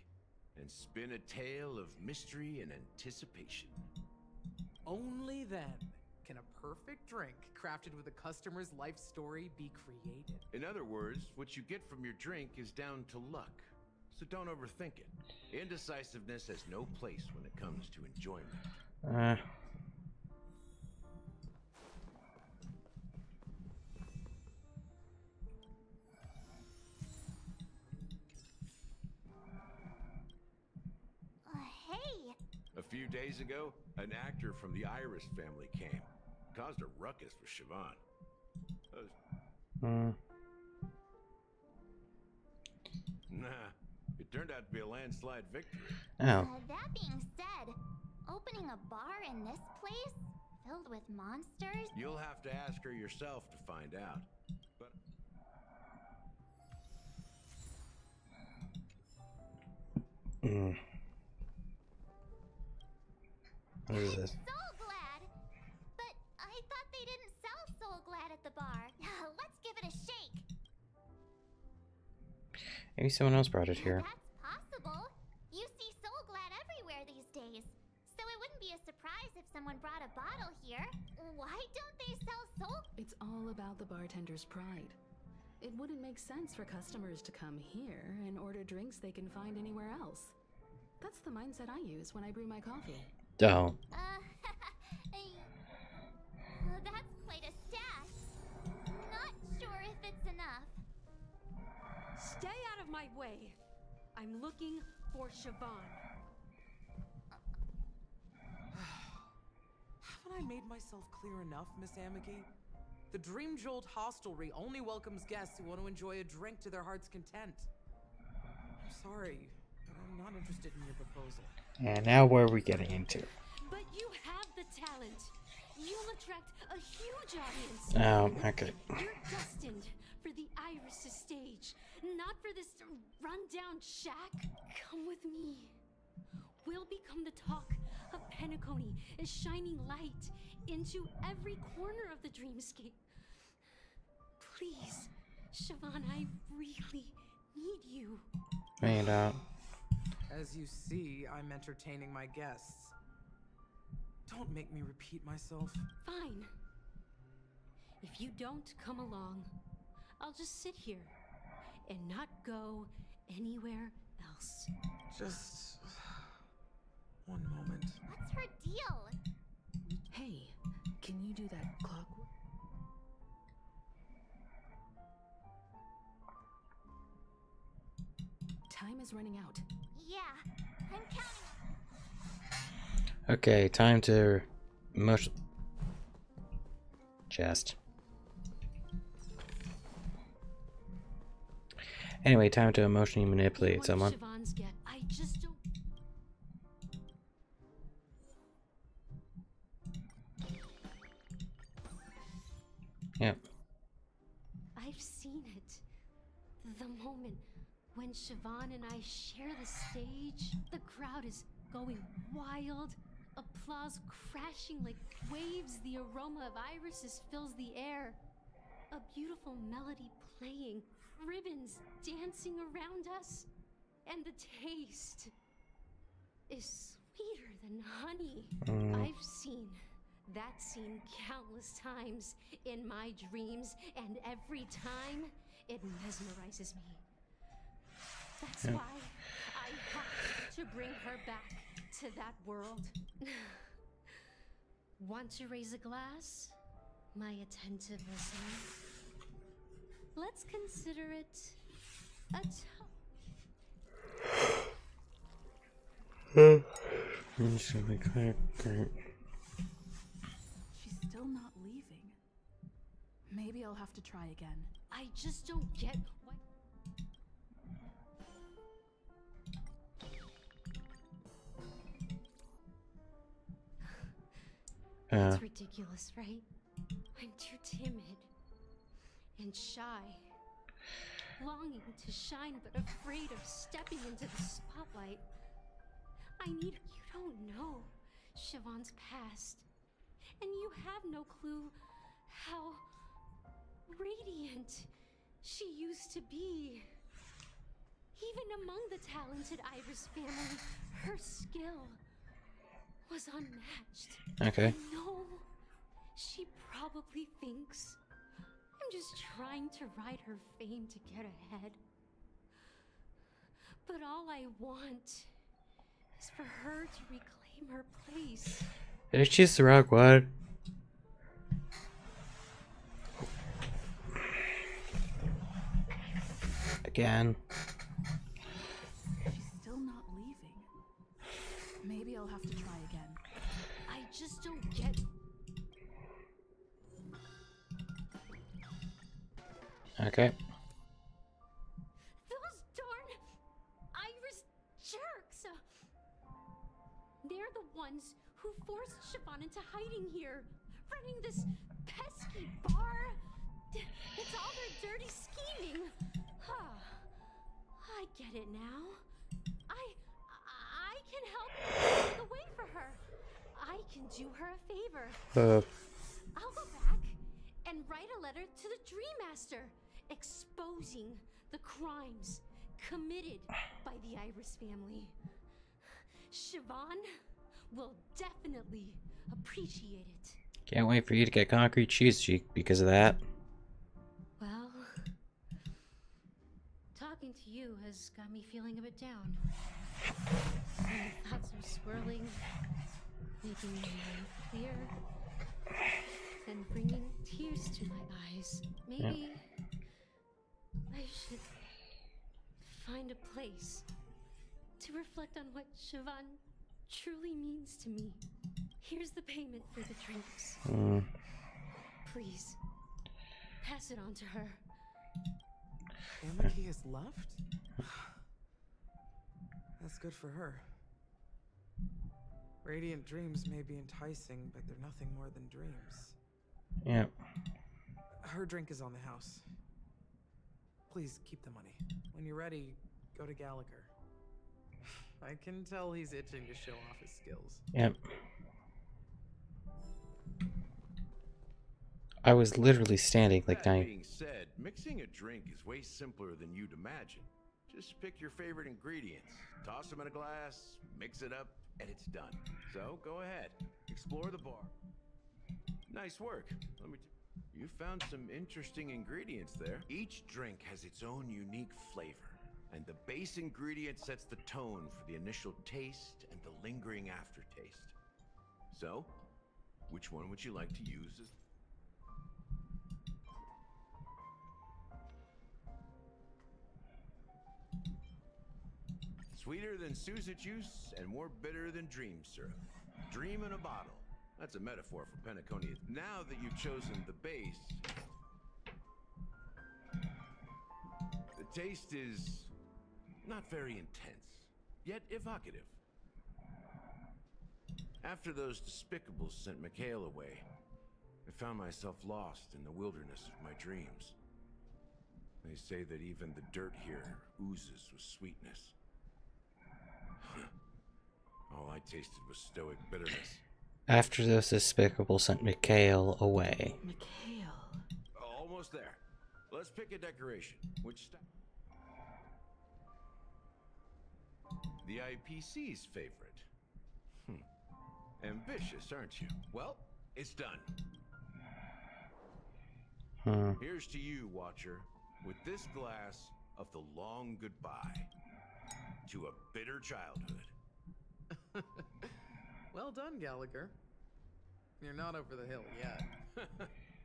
and spin a tale of mystery and anticipation. Only then can a perfect drink crafted with a customer's life story be created. In other words, what you get from your drink is down to luck. So don't overthink it. Indecisiveness has no place when it comes to enjoyment. Uh, hey! A few days ago, an actor from the Iris family came. Caused a ruckus for Siobhan. Uh, hmm. nah, It turned out to be a landslide victory. Oh. Uh, that being said, opening a bar in this place, filled with monsters? You'll have to ask her yourself to find out. But Mm. What is this? Maybe someone else brought it here. That's possible. You see Soulglad everywhere these days. So it wouldn't be a surprise if someone brought a bottle here. Why don't they sell Soul It's all about the bartender's pride. It wouldn't make sense for customers to come here and order drinks they can find anywhere else. That's the mindset I use when I brew my coffee. Oh. Uh, my way. I'm looking for Siobhan. [sighs] Haven't I made myself clear enough, Miss Amiki? The Dream Jolt Hostelry only welcomes guests who want to enjoy a drink to their heart's content. I'm sorry, but I'm not interested in your proposal. And now where are we getting into? But you have the talent. You'll attract a huge audience. Oh, okay. You're destined for the Iris stage, not for this rundown shack. Come with me. We'll become the talk of Penacony, a shining light into every corner of the dreamscape. Please, Siobhan, I really need you. Find out. As you see, I'm entertaining my guests. Don't make me repeat myself. Fine. If you don't come along, I'll just sit here and not go anywhere else. Just one moment. What's her deal? Hey, can you do that clock? Time is running out. Yeah, I'm counting. Okay, time to motion. Chest. Anyway, time to emotionally manipulate someone. Siobhan's get, I just don't. Yep. I've seen it. The moment when Siobhan and I share the stage, the crowd is going wild. Applause crashing like waves. The aroma of irises fills the air. A beautiful melody playing. Ribbons dancing around us. And the taste is sweeter than honey. Mm. I've seen that scene countless times in my dreams, and every time it mesmerizes me. That's Yeah. why I have to bring her back to that world. [sighs] Want to raise a glass, my attentive listener? Let's consider it a toast. Instantly clear, great. She's still not leaving. Maybe I'll have to try again. I just don't get what. It's ridiculous, right? I'm too timid and shy. Longing to shine, but afraid of stepping into the spotlight. I need. You don't know Siobhan's past. And you have no clue how radiant she used to be. Even among the talented Iris family, her skill was unmatched. Okay. I know she probably thinks I'm just trying to ride her fame to get ahead. But all I want is for her to reclaim her place. I choose the rock? What? Again. Okay. Those darn Iris jerks! They're the ones who forced Siobhan into hiding here, running this pesky bar. It's all their dirty scheming. Huh. I get it now. I I can help make a way for her. I can do her a favor. Uh. I'll go back and write a letter to the Dream Master exposing the crimes committed by the Iris family. Siobhan will definitely appreciate it. can't wait for you to get concrete cheese cheek because of that. Well, talking to you has got me feeling a bit down. Thoughts are swirling, making my mind clear, and bringing tears to my eyes. Maybe I should find a place to reflect on what Siobhan truly means to me. Here's the payment for the drinks. Mm. Please, pass it on to her. Amaki has left? That's good for her. Radiant dreams may be enticing, but they're nothing more than dreams. Yep. Her drink is on the house. Please keep the money. When you're ready, go to Gallagher. [sighs] I can tell he's itching to show off his skills. Yep. I was literally standing like That nine. being said, mixing a drink is way simpler than you'd imagine. Just pick your favorite ingredients, toss them in a glass, mix it up, and it's done. So go ahead, explore the bar. Nice work. Let me. You found some interesting ingredients there. Each drink has its own unique flavor, and the base ingredient sets the tone for the initial taste and the lingering aftertaste. So, which one would you like to use as Sweeter than Sousa juice and more bitter than dream syrup. Dream in a bottle. That's a metaphor for Penacony. Now that you've chosen the base, the taste is not very intense, yet evocative. After those despicables sent Mikhail away, I found myself lost in the wilderness of my dreams. They say that even the dirt here oozes with sweetness. [laughs] All I tasted was stoic bitterness. After those despicable sent Mikhail away. Mikhail. Almost there. Let's pick a decoration. Which style? The IPC's favorite. Hmm. Ambitious, aren't you? Well, it's done. Hmm. Here's to you, Watcher, with this glass of the long goodbye to a bitter childhood. [laughs] Well done, Gallagher. You're not over the hill yet. [laughs]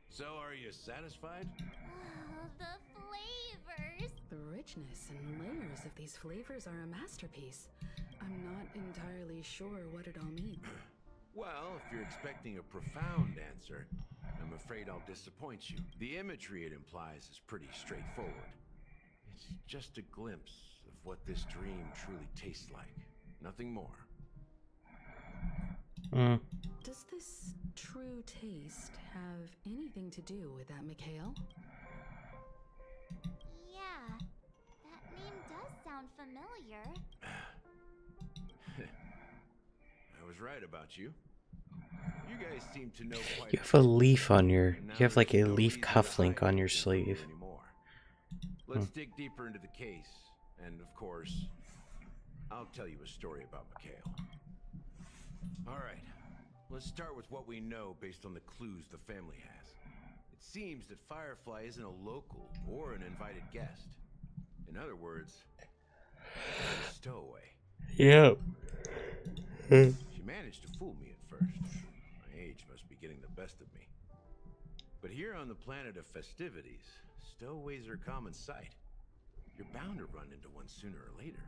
so, are you satisfied? Oh, the flavors! The richness and layers of these flavors are a masterpiece. I'm not entirely sure what it all means. [clears throat] Well, if you're expecting a profound answer, I'm afraid I'll disappoint you. The imagery it implies is pretty straightforward. It's just a glimpse of what this dream truly tastes like. Nothing more. Hmm. Does this true taste have anything to do with that, Mikhail? Yeah, that name does sound familiar. [sighs] I was right about you. You guys seem to know [sighs] quite You have a leaf on your. You have like a leaf cufflink on your sleeve. Let's Hmm. dig deeper into the case, and of course, I'll tell you a story about Mikhail. All right, let's start with what we know based on the clues the family has. It seems that Firefly isn't a local or an invited guest. In other words, a stowaway. Yep. She managed to fool me at first. My age must be getting the best of me. But here on the planet of festivities, stowaways are a common sight. You're bound to run into one sooner or later.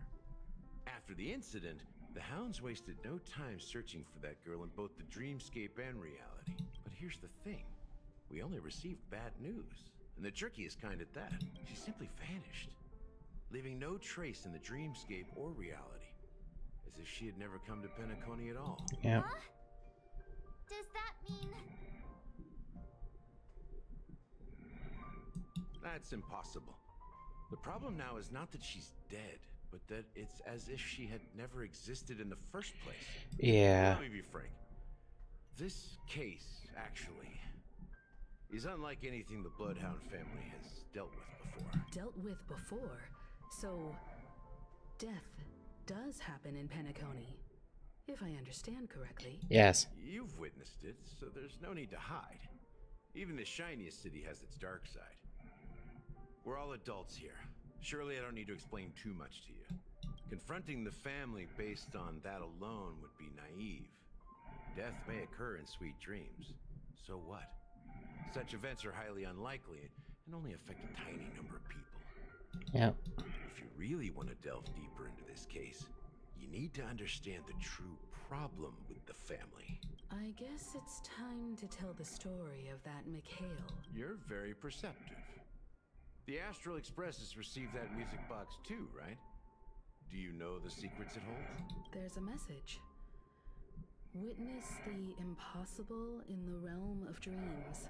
After the incident, the hounds wasted no time searching for that girl in both the dreamscape and reality. But here's the thing we only received bad news, and the trickiest kind at that. She simply vanished, leaving no trace in the dreamscape or reality. as if she had never come to Penacony at all. Yeah. Does that mean That's impossible. The problem now is not that she's dead, but that it's as if she had never existed in the first place. Yeah. Let me be frank. This case, actually, is unlike anything the Bloodhound family has dealt with before. Dealt with before. So, death does happen in Penacony. If I understand correctly. Yes. You've witnessed it, so there's no need to hide. Even the shiniest city has its dark side. We're all adults here. Surely I don't need to explain too much to you. Confronting the family based on that alone would be naive. Death may occur in sweet dreams. So what? Such events are highly unlikely and only affect a tiny number of people. Yep. If you really want to delve deeper into this case, you need to understand the true problem with the family. I guess it's time to tell the story of that Mikhail. You're very perceptive. The Astral Express has received that music box too, right? Do you know the secrets it holds? There's a message. Witness the impossible in the realm of dreams.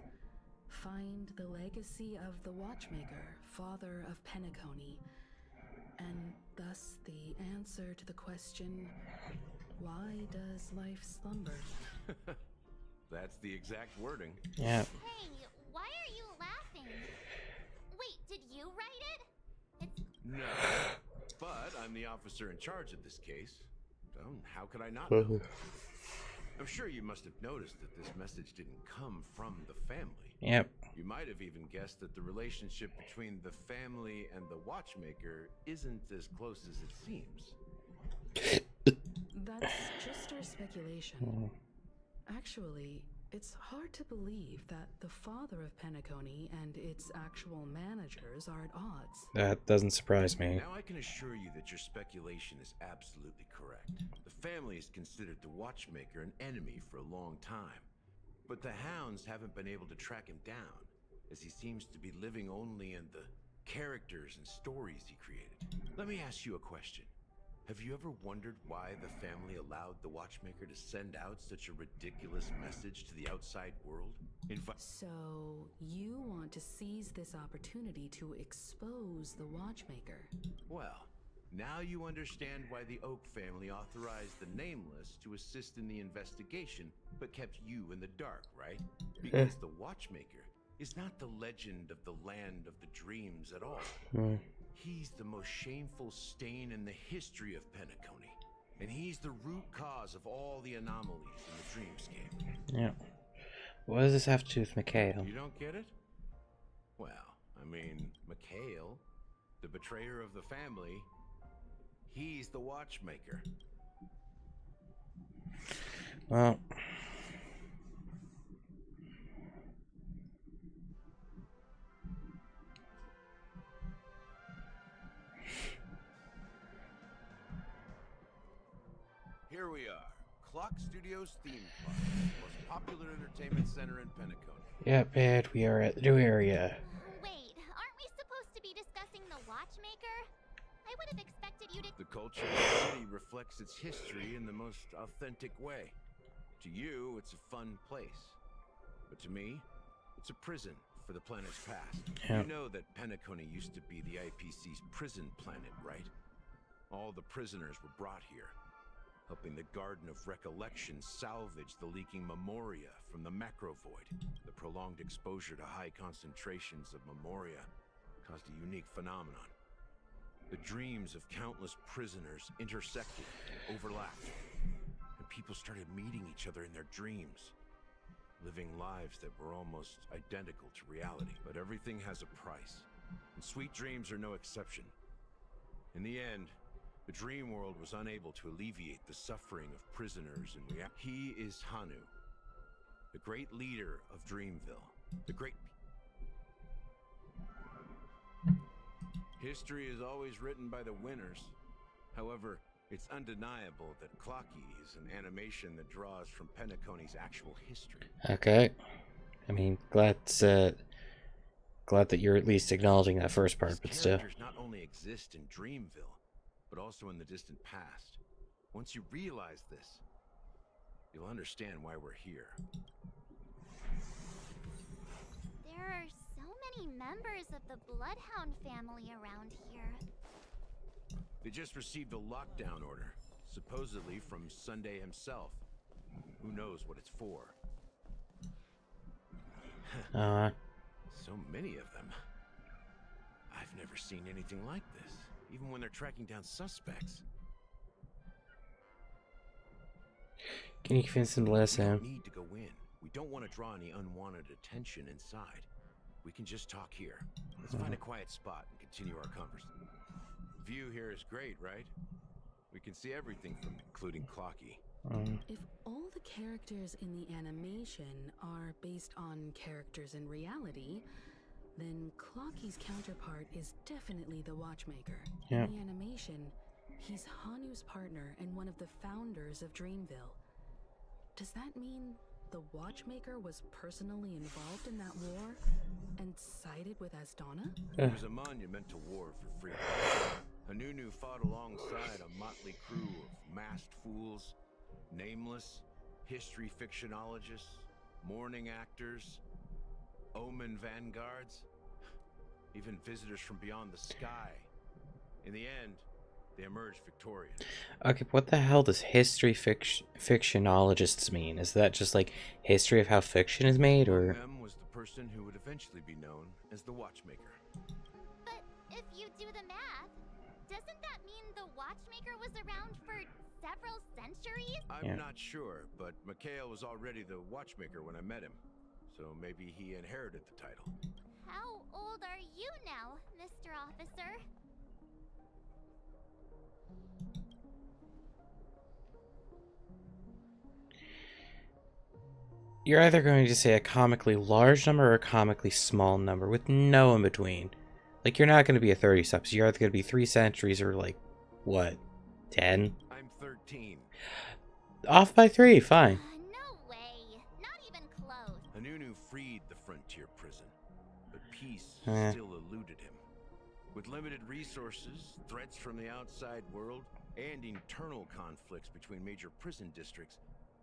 Find the legacy of the Watchmaker, father of Penacony, and thus the answer to the question why does life slumber? [laughs] That's the exact wording. Yeah. Hey, why are you laughing? Wait, did you write it? It's No. But I'm the officer in charge of this case. So how could I not know? I'm sure you must have noticed that this message didn't come from the family. Yep. You might have even guessed that the relationship between the family and the watchmaker isn't as close as it seems. [laughs] That's just our speculation. Hmm. Actually, it's hard to believe that the father of Penacony and its actual managers are at odds. That doesn't surprise me. Now I can assure you that your speculation is absolutely correct. The family has considered the watchmaker an enemy for a long time. But the hounds haven't been able to track him down, as he seems to be living only in the characters and stories he created. Let me ask you a question. Have you ever wondered why the family allowed the watchmaker to send out such a ridiculous message to the outside world? Invi- So, you want to seize this opportunity to expose the Watchmaker? Well, now you understand why the Oak family authorized the Nameless to assist in the investigation, but kept you in the dark, right? Because eh. the Watchmaker is not the legend of the land of the dreams at all. He's the most shameful stain in the history of Penacony. And he's the root cause of all the anomalies in the dreamscape. Yeah. What does this have to do with Mikhail? You don't get it? Well, I mean, Mikhail, the betrayer of the family, he's the watchmaker. Well, Here we are, Clock Studios theme park, the most popular entertainment center in Penacony. yep, and we are at the new area. Wait, aren't we supposed to be discussing the watchmaker? I would have expected you to The culture of the city reflects its history in the most authentic way. To you, it's a fun place. But to me, it's a prison for the planet's past. Yeah. You know that Penacony used to be the IPC's prison planet, right? All the prisoners were brought here, helping the Garden of Recollection salvage the leaking memoria from the macrovoid. The prolonged exposure to high concentrations of memoria caused a unique phenomenon. The dreams of countless prisoners intersected and overlapped, and people started meeting each other in their dreams, living lives that were almost identical to reality. But everything has a price, and sweet dreams are no exception. In the end, the dream world was unable to alleviate the suffering of prisoners in reality. He is Hanu, the great leader of Dreamville, the great History is always written by the winners. However, it's undeniable that Clocky is an animation that draws from Penacony's actual history. Okay. I mean, glad uh, glad that you're at least acknowledging that first part, but still. Characters not only exist in Dreamville, but also in the distant past. Once you realize this, you'll understand why we're here. There are so many members of the Bloodhound family around here. They just received a lockdown order, supposedly from Sunday himself. Who knows what it's for? Uh, So many of them. I've never seen anything like this, even when they're tracking down suspects. can you convince them to let us We in? don't need to go in. We don't want to draw any unwanted attention inside. We can just talk here. Let's find a quiet spot and continue our conversation. View here is great, right? We can see everything from including Clockie. Um, If all the characters in the animation are based on characters in reality, then Clockie's counterpart is definitely the Watchmaker. Yeah. In the animation, he's Hanu's partner and one of the founders of Dreamville. Does that mean the Watchmaker was personally involved in that war and sided with Asdana? It was a monument to war for freedom. Anunu fought alongside a motley crew of masked fools, nameless, history fictionologists, mourning actors, omen vanguards, even visitors from beyond the sky. In the end, they emerged victorious. okay, what the hell does history fiction fictionologists mean? Is that just like history of how fiction is made, or Mem was the person who would eventually be known as the Watchmaker. But if you do the math, doesn't that mean the Watchmaker was around for several centuries? I'm Yeah. not sure, but Mikhail was already the Watchmaker when I met him. So maybe he inherited the title. How old are you now, Mr. Officer? you're either going to say a comically large number or a comically small number with no in between. Like you're not going to be a 30 subs. You're either going to be three centuries or like what, 10? I'm 13. Off by three, fine. Peace Eh. still eluded him. With limited resources, threats from the outside world, and internal conflicts between major prison districts,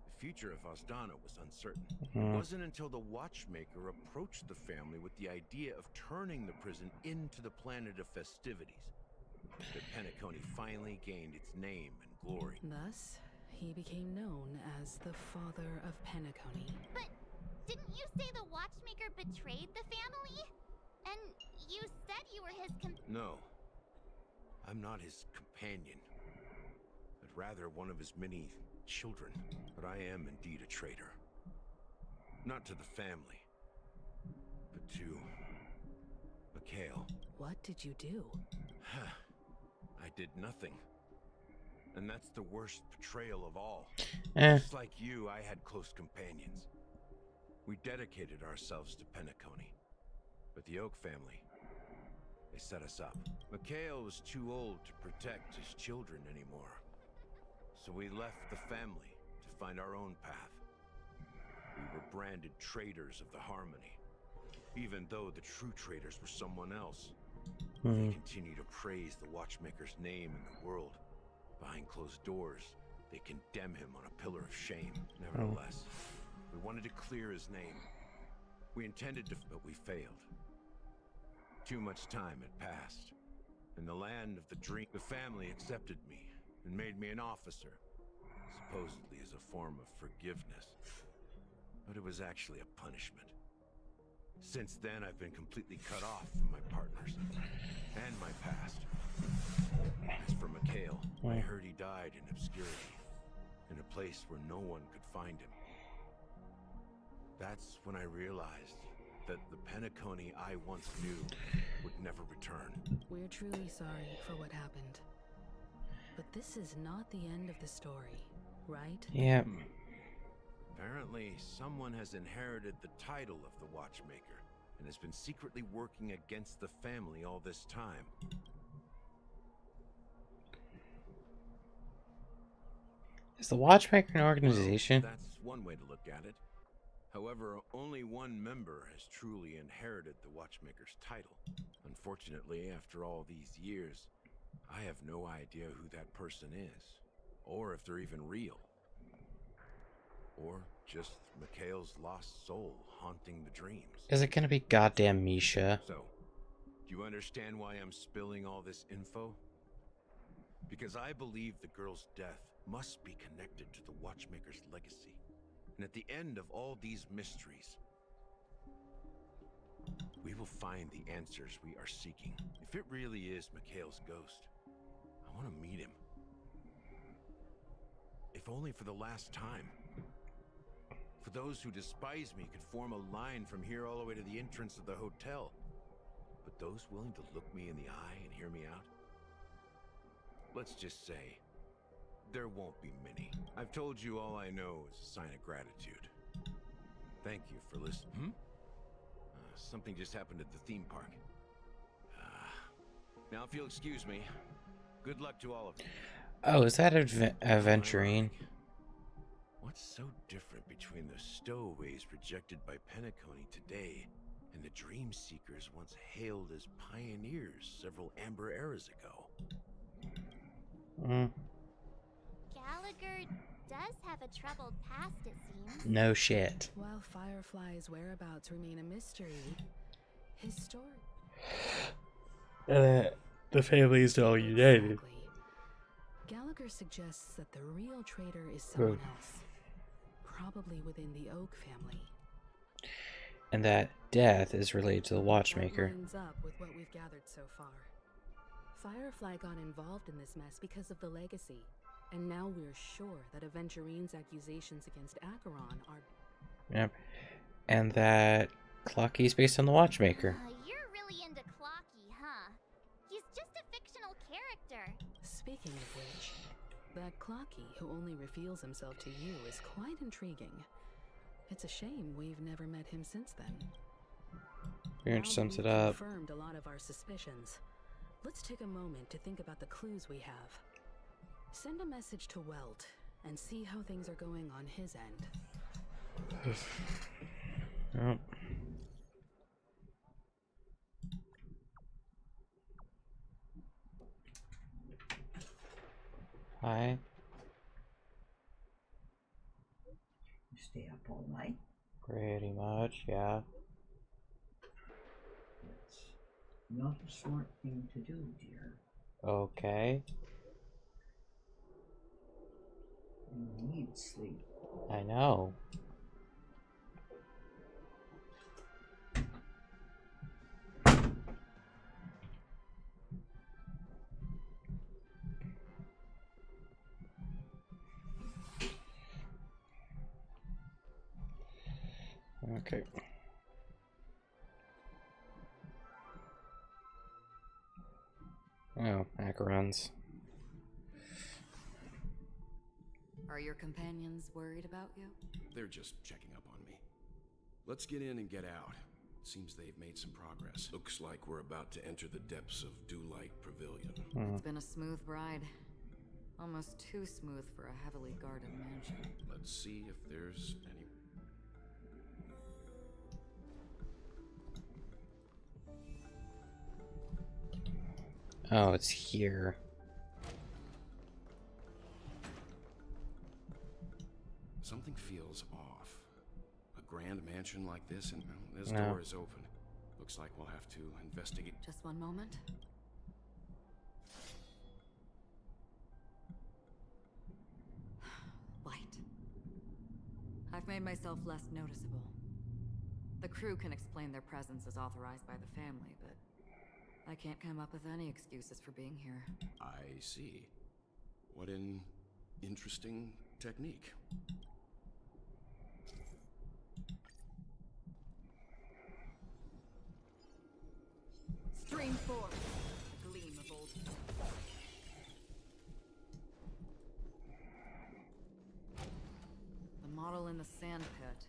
the future of Asdana was uncertain. Hmm. It wasn't until the Watchmaker approached the family with the idea of turning the prison into the planet of festivities that Penacony finally gained its name and glory. Thus, he became known as the father of Penacony. But didn't you say the Watchmaker betrayed the family? And you said you were his com- No. I'm not his companion, but rather one of his many children. But I am indeed a traitor. Not to the family, but to Mikhail. What did you do? [sighs] I did nothing. And that's the worst betrayal of all. Eh. Just like you, I had close companions. We dedicated ourselves to Penacony. But the Oak family, they set us up. Mikhail was too old to protect his children anymore. So we left the family to find our own path. We were branded traitors of the Harmony, even though the true traitors were someone else. They Hmm. continue to praise the Watchmaker's name in the world. Behind closed doors, they condemn him on a pillar of shame. Nevertheless, we wanted to clear his name. We intended to, but we failed. Too much time had passed. In the land of the dream, the family accepted me and made me an officer, supposedly as a form of forgiveness. But it was actually a punishment. Since then, I've been completely cut off from my partners and my past. As for Mikhail, I Hmm. heard he died in obscurity, in a place where no one could find him. That's when I realized that the Penacony I once knew would never return. We're truly sorry for what happened. But this is not the end of the story, right? Yeah. Hmm. Apparently, someone has inherited the title of the Watchmaker and has been secretly working against the family all this time. Is the Watchmaker an organization? That's one way to look at it. However, only one member has truly inherited the Watchmaker's title. Unfortunately, after all these years, I have no idea who that person is, or if they're even real. Or just Mikhail's lost soul haunting the dreams. Is it gonna be goddamn Misha? So, do you understand why I'm spilling all this info? Because I believe the girl's death must be connected to the Watchmaker's legacy. And at the end of all these mysteries, we will find the answers we are seeking. If it really is Mikhail's ghost, I want to meet him. If only for the last time. For those who despise me could form a line from here all the way to the entrance of the hotel. But those willing to look me in the eye and hear me out? Let's just say, there won't be many. I've told you all I know is a sign of gratitude. Thank you for listening. Hmm? Uh, something just happened at the theme park. Uh, now, if you'll excuse me, good luck to all of you. Oh, is that adve- aventurine? What's so different between the stowaways rejected by Penacony today and the dream seekers once hailed as pioneers several amber eras ago? Mm, Gallagher does have a troubled past, it seems. no shit. While Firefly's whereabouts remain a mystery, his story. [sighs] Uh, the families all united. Gallagher suggests that the real traitor is someone Good. else, probably within the Oak family. And that death is related to the Watchmaker. Lines up with what we've gathered so far. Firefly got involved in this mess because of the legacy, and now we're sure that Aventurine's accusations against Acheron are Yep. And that Clockie's based on the Watchmaker. Uh, you're really into Clockie, huh? He's just a fictional character. Speaking of which, that Clockie who only reveals himself to you is quite intriguing. It's a shame we've never met him since then. Very sums we've it up. Confirmed a lot of our suspicions. Let's take a moment to think about the clues we have. Send a message to Welt and see how things are going on his end. Yep. Hi. You stay up all night? Pretty much, yeah. That's not a smart thing to do, dear. Okay. You need sleep. I know. Okay. Oh, macarons. Are your companions worried about you? They're just checking up on me. Let's get in and get out. Seems they've made some progress. Looks like we're about to enter the depths of Dewlight Pavilion. Mm-hmm. It's been a smooth ride. Almost too smooth for a heavily guarded mansion. Let's see if there's any. Oh, it's here. Something feels off. A grand mansion like this, and this No. door is open. Looks like we'll have to investigate. Just one moment. Light. I've made myself less noticeable. The crew can explain their presence as authorized by the family, but I can't come up with any excuses for being here. I see. What an interesting technique. Stream forth, gleam of old. The model in the sand pit.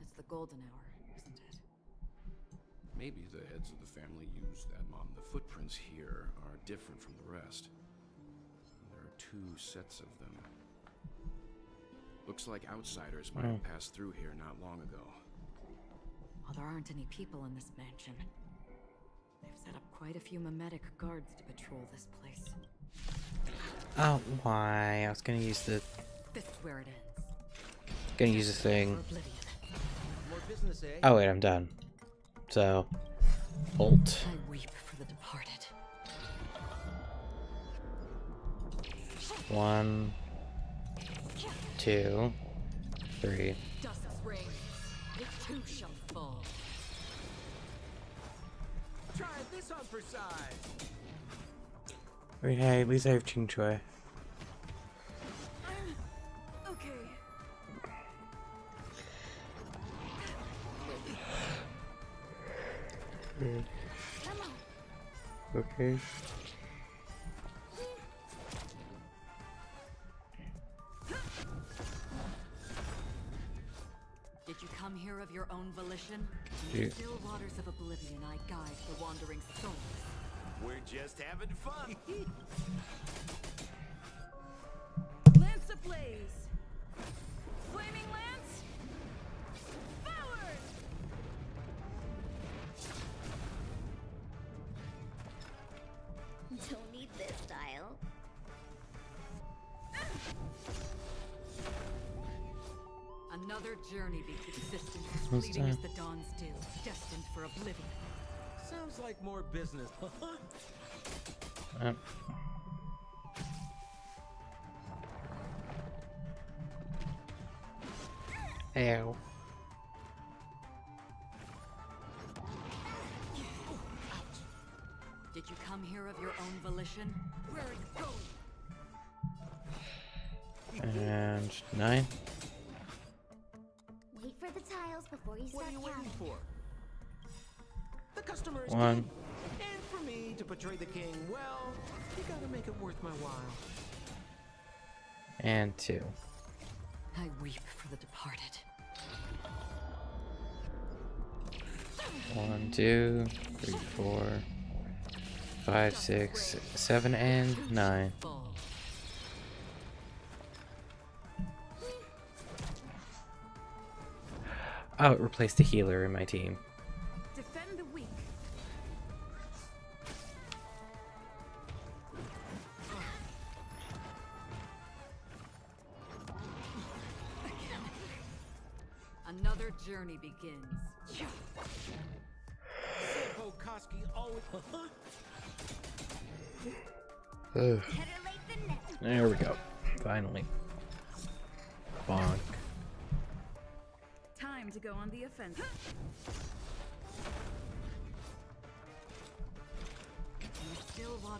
It's the golden hour, isn't it? Maybe the heads of the family used that mom. The footprints here are different from the rest. There are two sets of them. Looks like outsiders might have Hmm. passed through here not long ago. Well, there aren't any people in this mansion. They've set up quite a few mimetic guards to patrol this place. Oh, why? I was gonna use the. This is where it ends. Gonna use the thing. More business, eh? Oh wait, I'm done. So, ult. I weep for the departed. One, two, three. Dust's ring. It too shall fall. Try this on for size. Wait, hey, at least I have Qingque. Okay. Hmm. Okay. Oblivion, I guide the wandering souls. We're just having fun. [laughs] Lance ablaze! Flaming lance! Forward! Don't need this style. Another journey begins. Existence is What's fleeting as the dawn still, destined for oblivion. Sounds like more business. [laughs] Uh, Ew. One. And for me to portray the king, well, you gotta make it worth my while. And two. I weep for the departed. One, two, three, four, five, six, seven, and nine. Oh, it replaced the healer in my team.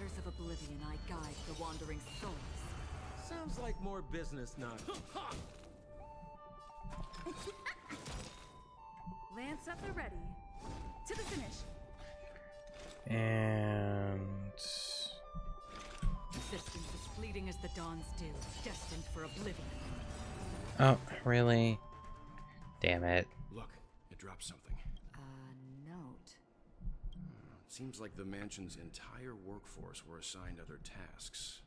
Waters of oblivion, I guide the wandering souls. Sounds like more business, not. [laughs] Lance up the ready. To the finish. And Existence is fleeting as the dawn still, destined for oblivion. oh, really? Damn it. Look, it dropped something. A note. It seems like the mansion's entire workforce were assigned other tasks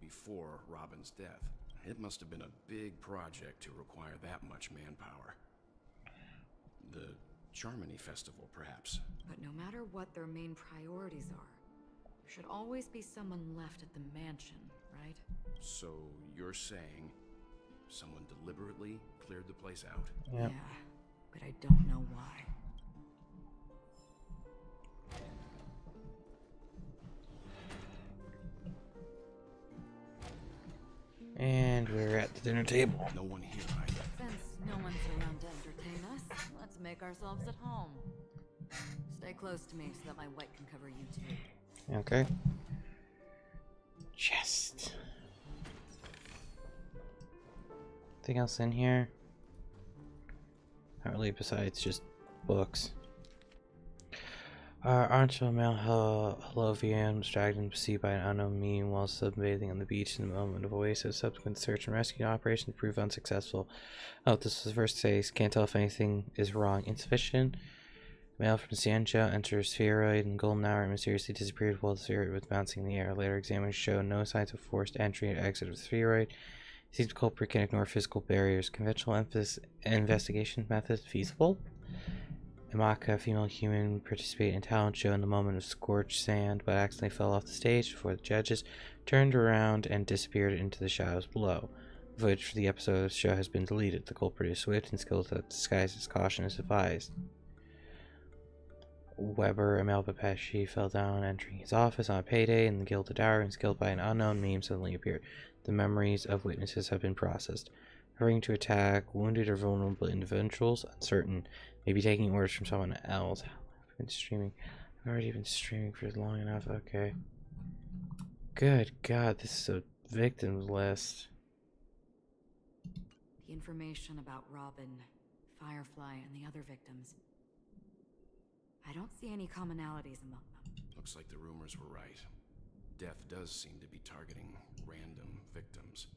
before Robin's death. It must have been a big project to require that much manpower. The Charmony Festival, perhaps. But no matter what their main priorities are, there should always be someone left at the mansion, right? So you're saying someone deliberately cleared the place out? Yep. Yeah, but I don't know why. And we're at the dinner table. No one here either. Since no one's around to entertain us, let's make ourselves at home. Stay close to me so that my white can cover you too. Okay. Chest. Anything else in here? Not really, besides just books. Our Archel Malhalovian was dragged the sea by an unknown mean while sunbathing on the beach in the moment of oasis. Subsequent search and rescue operation proved unsuccessful. Oh, this was the first case. Can't tell if anything is wrong. Insufficient. Male from Ciencio enters spheroid and golden hour and mysteriously disappeared while the spheroid was bouncing in the air. Later examiners show no signs of forced entry and exit of the spheroid. Seems culprit can ignore physical barriers. Conventional emphasis investigation methods feasible? Imaka, a female human, participated in a talent show in the moment of scorched sand, but accidentally fell off the stage before the judges turned around and disappeared into the shadows below. Footage for the episode of the show has been deleted. The culprit is swift and skilled at disguise caution is advised. Weber Emil Pepeshi fell down entering his office on a payday in the Gilded Hour and skilled by an unknown meme suddenly appeared. The memories of witnesses have been processed. Hurrying to attack wounded or vulnerable individuals, uncertain, maybe taking orders from someone else. I've been streaming. I've already been streaming for long enough. Okay. Good God, this is a victims list. The information about Robin, Firefly, and the other victims. I don't see any commonalities among them. Looks like the rumors were right. Death does seem to be targeting random victims.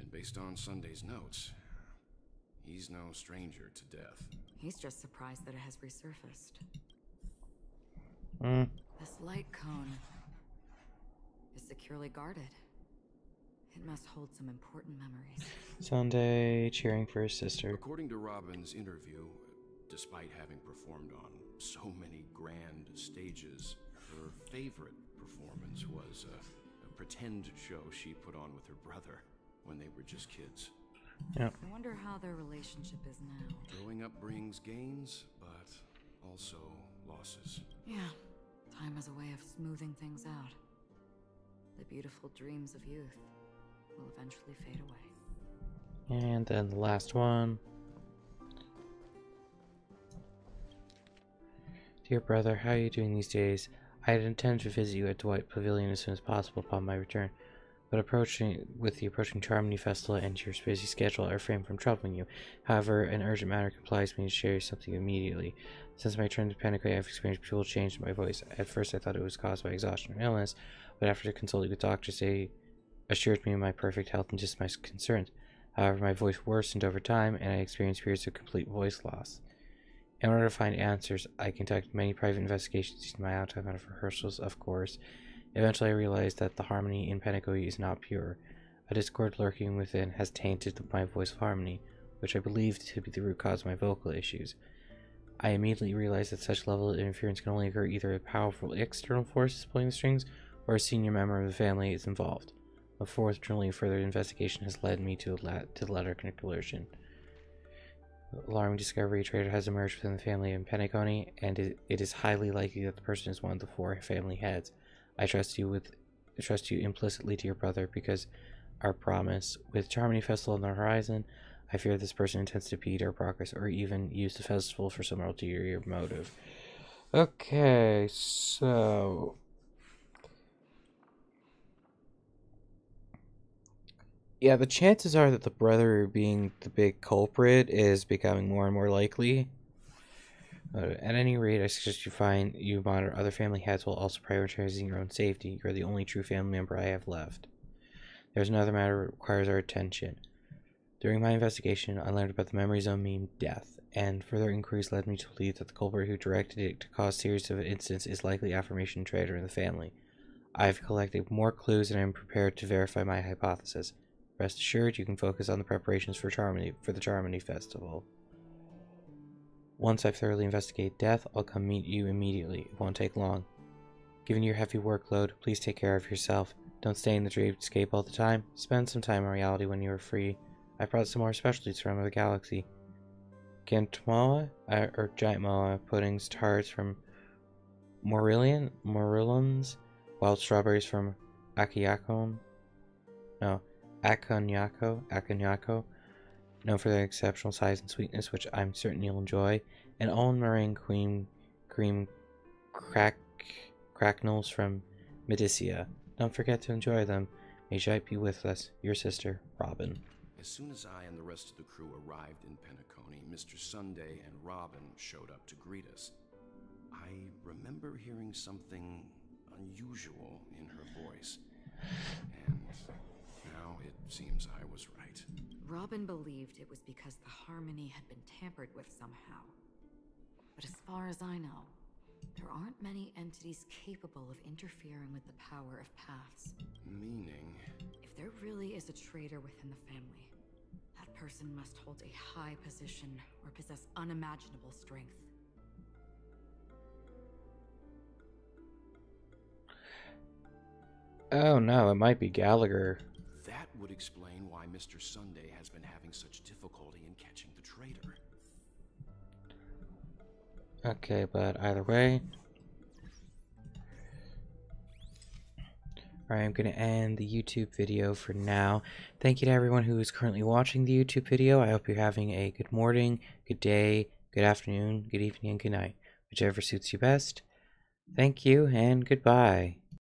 And based on Sunday's notes, he's no stranger to death. He's just surprised that it has resurfaced. Mm. This light cone is securely guarded. It must hold some important memories. Sunday, cheering for his sister. According to Robin's interview, despite having performed on so many grand stages, her favorite performance was a, a pretend show she put on with her brother when they were just kids. Yep. I wonder how their relationship is now. Growing up brings gains, but also losses. Yeah, time has a way of smoothing things out. The beautiful dreams of youth will eventually fade away. And then the last one. Dear brother, how are you doing these days? I had intended to visit you at Dewlight Pavilion as soon as possible upon my return, but approaching with the approaching Charmony Festival and your busy schedule, I refrain from troubling you. However, an urgent matter compels me to share something immediately. Since my return to Penacony, I've experienced brutal change in my voice. At first, I thought it was caused by exhaustion or illness, but after consulting with doctors, they assured me of my perfect health and just my concerns. However, my voice worsened over time, and I experienced periods of complete voice loss. In order to find answers, I conducted many private investigations using my out of rehearsals, of course. Eventually, I realized that the harmony in Penacony is not pure. A discord lurking within has tainted my voice of harmony, which I believed to be the root cause of my vocal issues. I immediately realized that such level of interference can only occur either with powerful external forces pulling the strings, or a senior member of the family is involved. A fourth, Unfortunately, further investigation has led me to, la- to the latter conclusion. Alarming discovery: a traitor has emerged within the family in Penacony, and it, it is highly likely that the person is one of the four family heads. I trust you with I trust you implicitly, dear brother, because our promise with Charmony Festival on the horizon. I fear this person intends to impede our progress, or even use the festival for some ulterior motive. Okay, so yeah, the chances are that the brother being the big culprit is becoming more and more likely. Uh, at any rate, I suggest you find you monitor other family heads while also prioritizing your own safety. You're the only true family member I have left. There's another matter that requires our attention. During my investigation, I learned about the memory zone meme death, and further inquiries led me to believe that the culprit who directed it to cause series of incidents is likely affirmation traitor in the family. I've collected more clues and I am prepared to verify my hypothesis. Rest assured, you can focus on the preparations for Charmony for the Charmony Festival. Once I've thoroughly investigated death, I'll come meet you immediately. It won't take long. Given your heavy workload, please take care of yourself. Don't stay in the dreamscape all the time. Spend some time in reality when you are free. I brought some more specialties from the galaxy. Gantmoa, uh, or giant moa, puddings, tarts from Morillion, Morillons, wild strawberries from Akiyakon. No, Aconyako, Aconyako, known for their exceptional size and sweetness, which I'm certain you'll enjoy, and almond meringue cream cream crack cracknels from Medicia. Don't forget to enjoy them. May Jite be with us, your sister, Robin. As soon as I and the rest of the crew arrived in Penacony, Mr. Sunday and Robin showed up to greet us. I remember hearing something unusual in her voice, and Seems I was right. Robin believed it was because the harmony had been tampered with somehow. But as far as I know, there aren't many entities capable of interfering with the power of paths. Meaning? If there really is a traitor within the family, that person must hold a high position or possess unimaginable strength. Oh no, it might be Gallagher. That would explain why Mr. Sunday has been having such difficulty in catching the traitor. Okay, but either way. Alright, I'm going to end the YouTube video for now. Thank you to everyone who is currently watching the YouTube video. I hope you're having a good morning, good day, good afternoon, good evening, and good night. Whichever suits you best. Thank you, and goodbye.